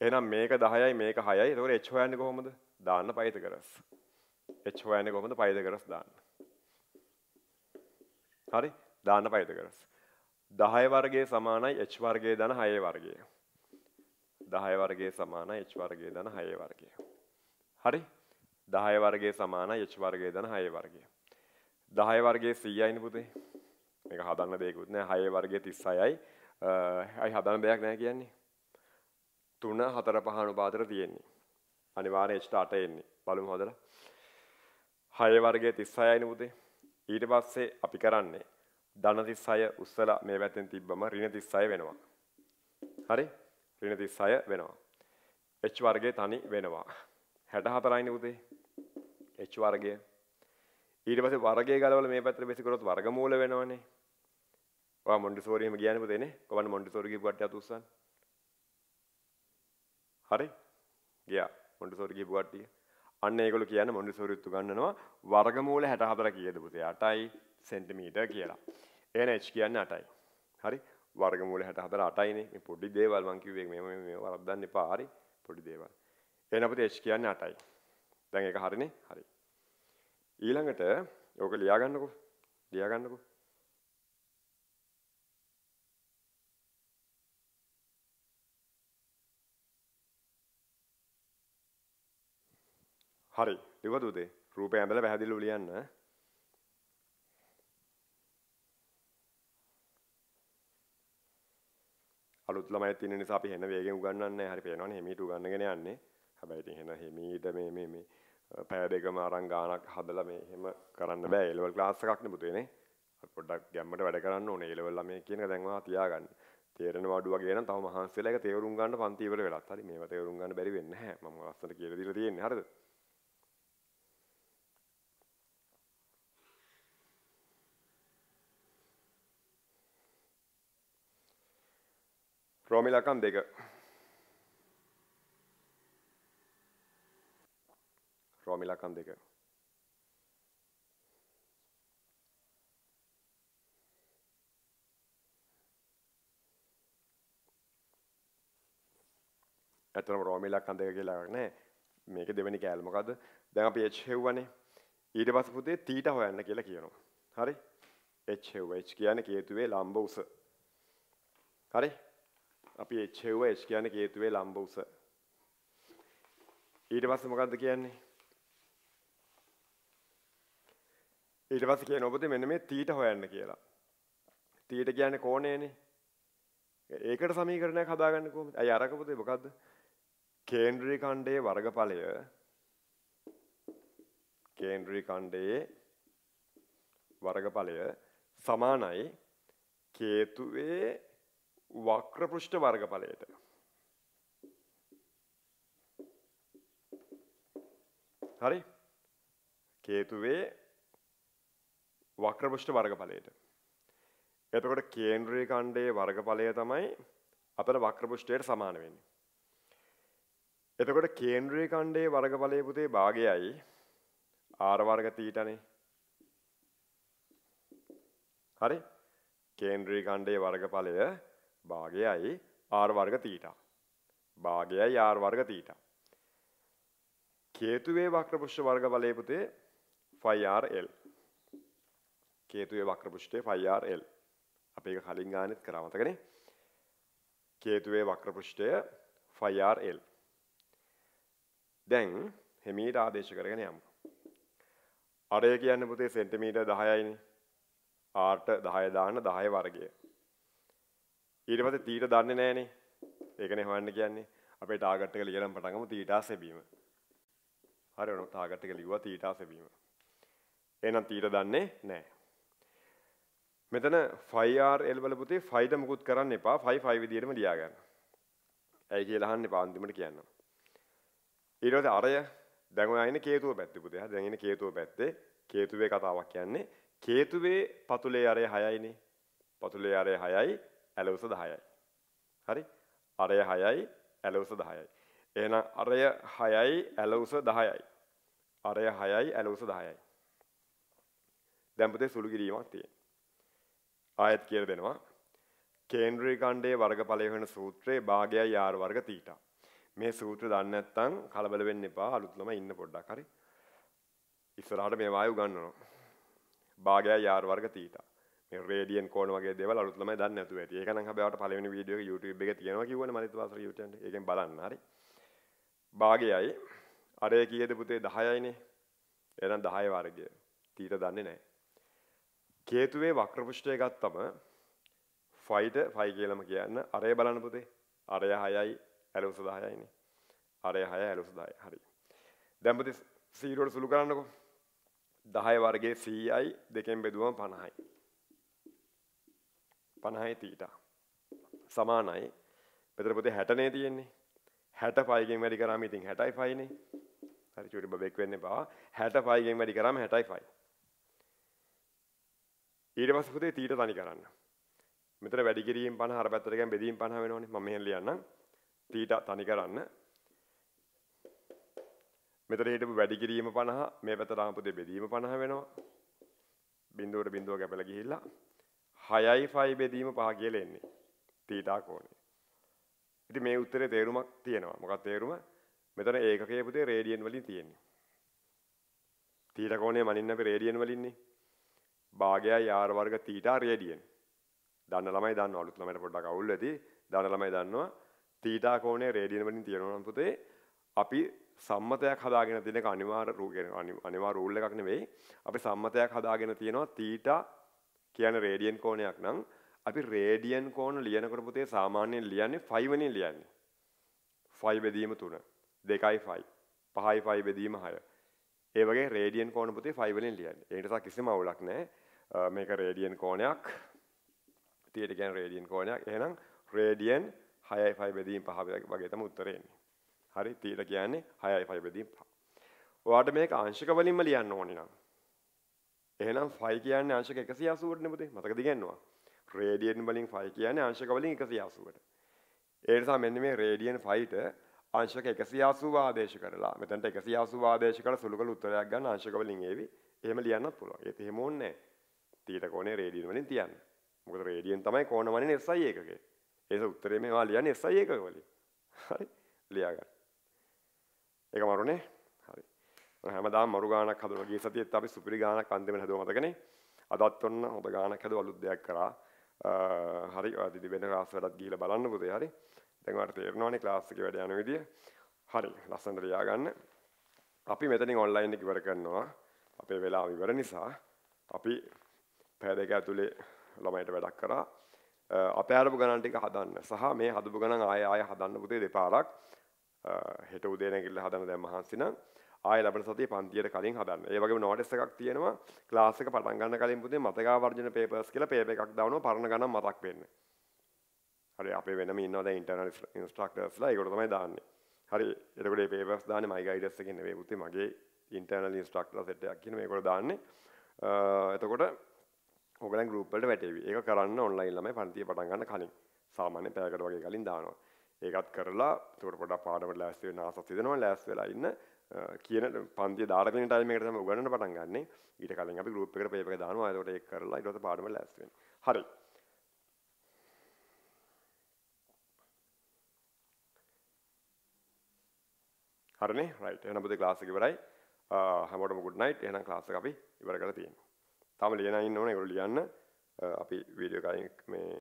එහෙනම් මේක 10යි මේක 6යි. එතකොට h හොයන්නේ කොහොමද? දාන්න පයිතගරස්. h හොයන්නේ කොහොමද? පයිතගරස් දාන්න. හරි? දාන්න පයිතගරස්. 10 වර්ගයේ සමානයි h වර්ගයේ ධන 6 වර්ගය. 10 වර්ගයේ සමානයි h වර්ගයේ ධන 6 වර්ගය. හරි? 10 වර්ගයේ සමානයි h වර්ගයේ ධන 6 වර්ගය. 10 වර්ගයේ 100යිනේ පුතේ. මේක හදන්න දෙයක්වත් නෑ 6 වර්ගයේ 36යි. අයි හදන්න දෙයක් නෑ කියන්නේ. 3 4 5 අනුපාතර තියෙන්නේ. අනිවාර්යෙන් h 8 එන්නේ. බලමු හදලා. 6 වර්ගයේ 36යිනේ පුතේ. ඊට පස්සේ අපි කරන්නේ ධන 36 උස්සලා මේ පැත්තෙන් තිබ්බම ඍණ 36 වෙනවා. හරි? ඍණ 36 වෙනවා. h වර්ගය තනි වෙනවා. 64යිනේ උදේ. h වර්ගය. ඊට පස්සේ වර්ගය ගලවලා මේ පැත්තට බෙසි කරොත් වර්ගමූල වෙනවනේ. ඔයා මොන්ටිසෝරි එහෙම කියන්නේ පුතේ නේ. කොහොමද මොන්ටිසෝරි කියපු කට්ටිය අත උස්සන්නේ? හරි? ගියා. මොන්ටිසෝරි කියපු කට්ටිය. අන්න ඒගොල්ලෝ කියන්නේ මොන්ටිසෝරිත් උගන්වනවා වර්ගමූල 64 කීයද පුතේ? 8යි සෙන්ටිමීටර් කියලා. එහෙනම් h කියන්නේ 8යි. හරි? වර්ගමූල 64 8යිනේ. මේ පොඩි දේවල් මං කිව්වේ මේ මේ වරද්දන්න එපා. හරි? පොඩි දේවල්. එහෙනම් අපිට h කියන්නේ 8යි. දැන් ඒක හරිනේ? හරි. ඊළඟට ඕක ලියා ගන්නකෝ. ලියා ගන්නකෝ. හරි. ලිව්වද උදේ? රූපය ඇඳලා පැහැදිලිව ලියන්න. අලුත් ළමයි තියෙන නිසා අපි හෙන වේගෙන් උගන්වන්නේ නැහැ. හරි පේනවනේ හිමීට උගන්වගෙන යන්නේ. හැබැයි ඉතින් හෙන හිමීට මේ මේ මේ පැය දෙකම අරන් ගානක් හදලා මේ එහෙම කරන්න බෑ. ඒ ලෙවල් ක්ලාස් එකක් නේ පුතේ නේ. පොඩ්ඩක් ගැම්මට වැඩ කරන්න ඕනේ. ඒ ලෙවල් ළමයි කියන එක දැන් ඔයා තියාගන්න. තේරෙන වඩු වගේ නම් තව මහන්සි වෙලා ඒක තේරුම් ගන්න පන්ති ඉවර වෙලත්. හරි මේවා තේරුම් ගන්න බැරි වෙන්නේ නැහැ. මම ලස්සනට කියලා දීලා තියෙන්නේ. හරිද? රෝම ඉලක්කම් දෙක. රෝම ඉලක්කම් දෙක. ඇත්තටම රෝම ඉලක්කම් දෙක කියලා එකක් නැහැ. මේක දෙවෙනි කෑල්ල මොකද්ද? දැන් අපි h හෙව්වනේ. ඊට පස්සේ පුතේ තීටා හොයන්න කියලා කියනවා. හරි? h හෙව්ව h කියන්නේ කේතුවේ ලම්බ උස. හරි? අපි h හෙව්ව h කියන්නේ කේතුවේ ලම්බ උස. ඊට පස්සේ මොකද්ද කියන්නේ? ඊට පස්සේ කියන ඔබට මෙන්න මේ තීට හොයන්න කියලා. තීට කියන්නේ කෝණයනේ. ඒකට සමීකරණයක් හදාගන්න කොහොමද? අය අරක පුතේ මොකද්ද? කේන්ද්‍රී ඛණ්ඩයේ වර්ගඵලය කේන්ද්‍රී ඛණ්ඩයේ වර්ගඵලය සමානයි කේතුවේ වක්‍ර පෘෂ්ඨ වර්ගඵලයට. හරි? කේතුවේ වක්‍ර පෘෂ්ඨ වර්ගඵලයට. එතකොට කේන්ද්‍රී ඛණ්ඩයේ වර්ගඵලය තමයි අපේ වක්‍ර පෘෂ්ඨයට සමාන වෙන්නේ. එතකොට කේන්ද්‍රී ඛණ්ඩයේ වර්ගඵලයේ පුතේ භාගයයි r වර්ග තීටනේ. හරි? කේන්ද්‍රී ඛණ්ඩයේ වර්ගඵලය භාගයයි r වර්ග තීටා. භාගයයි r වර්ග තීටා. කේතුවේ වක්‍ර පෘෂ්ඨ වර්ගඵලයේ පුතේ phi r l. කේතුවේ වක්‍ර පෘෂ්ඨයේ phi r l. අපි ඒක කලින් ගානෙත් කරා මතකනේ? කේතුවේ වක්‍ර පෘෂ්ඨය phi r l. දැන් හිමීට ආදේශ කරගෙන යමු. අරය කියන්නේ පුතේ සෙන්ටිමීටර් 10යිනේ. ආර්ට 10 දාන්න 10 වර්ගය. ඊට පස්සේ තීට දන්නේ නැහනේ. ඒකනේ හොයන්න කියන්නේ. අපේ ටාගට් එක ලියලා පටන් ගමු තීටා සෙබීම. හරියනවා ටාගට් එක ලිව්වා තීටා සෙබීම. එහෙනම් තීට දන්නේ නැහැ. මෙතන 5RL වල පුතේ 5ට මුකුත් කරන්න එපා 5 5 විදියටම ලියා ගන්න. ඇයි කියලා අහන්න එපා අන්තිමට කියන්නම්. ඊට පස්සේ අරය දැන් ඔයා ඉන්නේ කේතුව පැත්තේ පුතේ. හරි දැන් ඉන්නේ කේතුව පැත්තේ. කේතුවේ කතාවක් කියන්නේ කේතුවේ පතුලේ අරය 6යිනේ. පතුලේ අරය 6යි, ඇලවුස 10යි. හරි? අරය 6යි, ඇලවුස 10යි. එහෙනම් අරය 6යි, ඇලවුස 10යි. අරය 6යි, ඇලවුස 10යි. දැන් පුතේ සුළු කිරීමක් තියෙනවා. ආයත් කියලා දෙනවා. කේන්ද්‍රී ඛණ්ඩයේ වර්ගඵලය වෙන සූත්‍රයේ භාගයයි r වර්ග තීටා. මේ සූත්‍ර දන්නේ නැත්නම් කලබල වෙන්න එපා අලුත් ළමයි ඉන්න පොඩ්ඩක් හරි ඉස්සරහට මේ වායු ගන්නවා භාගයයි යාර වර්ග තීටා මේ රේඩියන් කෝණ වගේ දේවල් අලුත් ළමයි දන්නේ නැතුව ඇති. ඒක නම් හැබැයි පළවෙනි වීඩියෝ එක YouTube එකේ තියෙනවා කිව්වනේ මනිත වාසල YouTube එකේ. ඒකෙන් බලන්න. හරි. භාගයයි. අරය කීයද පුතේ? 10යිනේ එහෙනම් 10 වර්ගය. තීට දන්නේ නැහැ. කේතුවේ වක්‍ර පෘෂ්ඨය ගත්තම ෆයිට ෆයි කියලාම කියන්න. අරය බලන්න පුතේ. අරය 6යි ඇලුස 10යිනේ. අරය 6 ඇලුස 10. හරි. දැන් පුතේ 0 සුළු කරන්නකෝ. 10 වර්ගයේ 100යි දෙකෙන් බෙදුවම 50යි. 50යි තීටා. සමානයි. මෙතන පුතේ 60 නේ තියෙන්නේ. 65 ගෙන් වැඩි කරාම ඉතින් 65 නේ. හරි චූටි බබෙක් වෙන්න එපා. 65 ගෙන් වැඩි කරාම 65. ඊට පස්සේ පුතේ තීට තනි කරන්න. මෙතන වැඩි කිරීම 50 අර පැත්තට ගියම බෙදීම 50 වෙනවනේ. මම මෙහෙන් ලියන්නම්. තීටා තනි කරන්න. මෙතන හිටපු වැඩි කිරීම 50 මේ පැත්තට ආපු දෙ බෙදීම 50 වෙනවා. බිඳුවට බිඳුව කැපලා ගිහිල්ලා 6යි 5 බෙදීම 5 කියලා එන්නේ. තීටා කෝණය. ඉතින් මේ උත්තරේ තේරුමක් තියෙනවා. මොකක්ද තේරුම? මෙතන ඒකකයේ පුතේ රේඩියන් වලින් තියෙන්නේ. තීටා කෝණය මනින්න අපි රේඩියන් වලින්නේ. භාගයයි r වර්ග තීටා රේඩියන්. දන්න ළමයි දන්නවා. අලුත් ළමයිට පොඩ්ඩක් අවුල් වෙති. දන්න ළමයි දන්නවා. තීටා කෝණය රේඩියන් වලින් තියෙනවා නම් පුතේ අපි සම්මතයක් හදාගෙන තියෙන එක අනිවාර්ය අනිවාර්ය රූල් එකක් නෙවෙයි. අපි සම්මතයක් හදාගෙන තියෙනවා තීටා කියන්නේ රේඩියන් කෝණයක් නම් අපි රේඩියන් කෝණ ලියනකොට පුතේ සාමාන්‍යයෙන් ලියන්නේ 5 වෙනින් ලියන්නේ. 5 බෙදීම 3, 2යි 5, 5යි 5 බෙදීම 6. ඒ වගේ රේඩියන් කෝණ පුතේ 5 වලින් ලියන්නේ. ඒ නිසා කිසිම අවුලක් නැහැ. මේක රේඩියන් කෝණයක්. තීට කියන්නේ රේඩියන් කෝණයක්. එහෙනම් රේඩියන් 6යි 5 බෙදීම 5 වගේ තමයි උත්තරේ එන්නේ. හරි තීර කියන්නේ 6යි 5 බෙදීම 5. ඔයාලට මේක අංශක වලින්ම ලියන්න ඕනි නම්. එහෙනම් 5 කියන්නේ අංශක 180ට නේ පුතේ. මතකද ඉගෙනුවා. රේඩියන් වලින් 5 කියන්නේ අංශක වලින් 180ට. ඒ නිසා මෙන්න මේ රේඩියන් 5ට අංශක 180 ආදේශ කරලා මෙතනට 180 ආදේශ කරලා සුළු කළ උත්තරයක් ගන්න අංශක වලින් ඒවි. එහෙම ලියන්නත් පුළුවන්. ඒත් එහෙම ඕනේ නැහැ. තීට කෝණේ රේඩියන් වලින් තියන්න. මොකද රේඩියන් තමයි කෝණ වලින් SI එකකේ. ඒක උත්තරේ මේවා ලියන්නේ SI එකක වලින්. හරි. ලියා ගන්න. ඒක මරුනේ. හරි. හැමදාම මරු ගානක් හදනවා. ගිය සතියේත් අපි සුපිරි ගානක් අන්තිමට හදුවා මතකනේ. අදත් ඔන්න හොඳ ගානක් හදුවා අලුත් දෙයක් කරා. හරි ඔය දිදි වෙන ක්ලාස් වලට ගිහිල්ලා බලන්න පුතේ හරි. දැන් ඔයාලට තේරෙනවනේ ක්ලාස් එකේ වැඩ යන විදිය. හරි. ලස්සනට ලියා ගන්න. අපි මෙතනින් ඔන්ලයින් එක ඉවර කරනවා. අපේ වෙලාව ඉවර නිසා අපි පැය දෙක ඇතුලේ ළමයිට වැඩක් කරා. අපේ අරපු ගණන් ටික හදන්න සහ මේ හදපු ගණන් ආය ආය හදන්න පුතේ දෙපාරක් හෙට උදේ නැගිටලා හදන්න දැන් මහන්සි නම් ආය ලබන සතියේ පන්තියට කලින් හදන්න. ඒ වගේම නෝටිස් එකක් තියෙනවා ක්ලාස් එක පටන් ගන්න කලින් පුතේ මතකාවර්ජන පේපර්ස් කියලා පේපර් එකක් දානවා පරණ ගණන් මතක් වෙන්න. හරි අපේ වෙනම ඉන්නවා දැන් ඉන්ටර්නල් ඉන්ස්ට්‍රක්ටර්ස්ලා ඒකට තමයි දාන්නේ. හරි එතකොට මේ පේපර්ස් දාන්නේ මයි ගයිඩස් එකකින් නෙවෙයි පුතේ මගේ ඉන්ටර්නල් ඉන්ස්ට්‍රක්ටර් සෙට් එකක් කියන මේකට දාන්නේ. එතකොට ඔයගලන් ගෲප් වලට වැටේවි. ඒක කරන්න ඔන්ලයින් ළමයි පන්තිය පටන් ගන්න කලින්. සාමාන්‍ය පැයකට වගේ කලින් දානවා. ඒකත් කරලා එතකොට පොඩක් පාඩමට ලෑස්ති වෙන්න ආසත් දෙනවා ලෑස්ති වෙලා ඉන්න කියන පන්තිය දාලා තියෙන ටයිම් එකට තමයි උගන්නන්න පටන් ගන්නෙ. ඊට කලින් අපි ගෲප් එකට පේපර් එක දානවා. එතකොට ඒක කරලා ඊට පස්සේ පාඩමට ලෑස්ති වෙනවා. හරි. හරිනේ රයිට් එහෙනම් පුතේ ක්ලාස් එක ඉවරයි හැමෝටම good night එහෙනම් ක්ලාස් එක අපි ඉවර කරලා තියෙනවා තාම ලියන ඉන්න ඕනේ ඒගොල්ලෝ ලියන්න අපි වීඩියෝ එකකින් මේ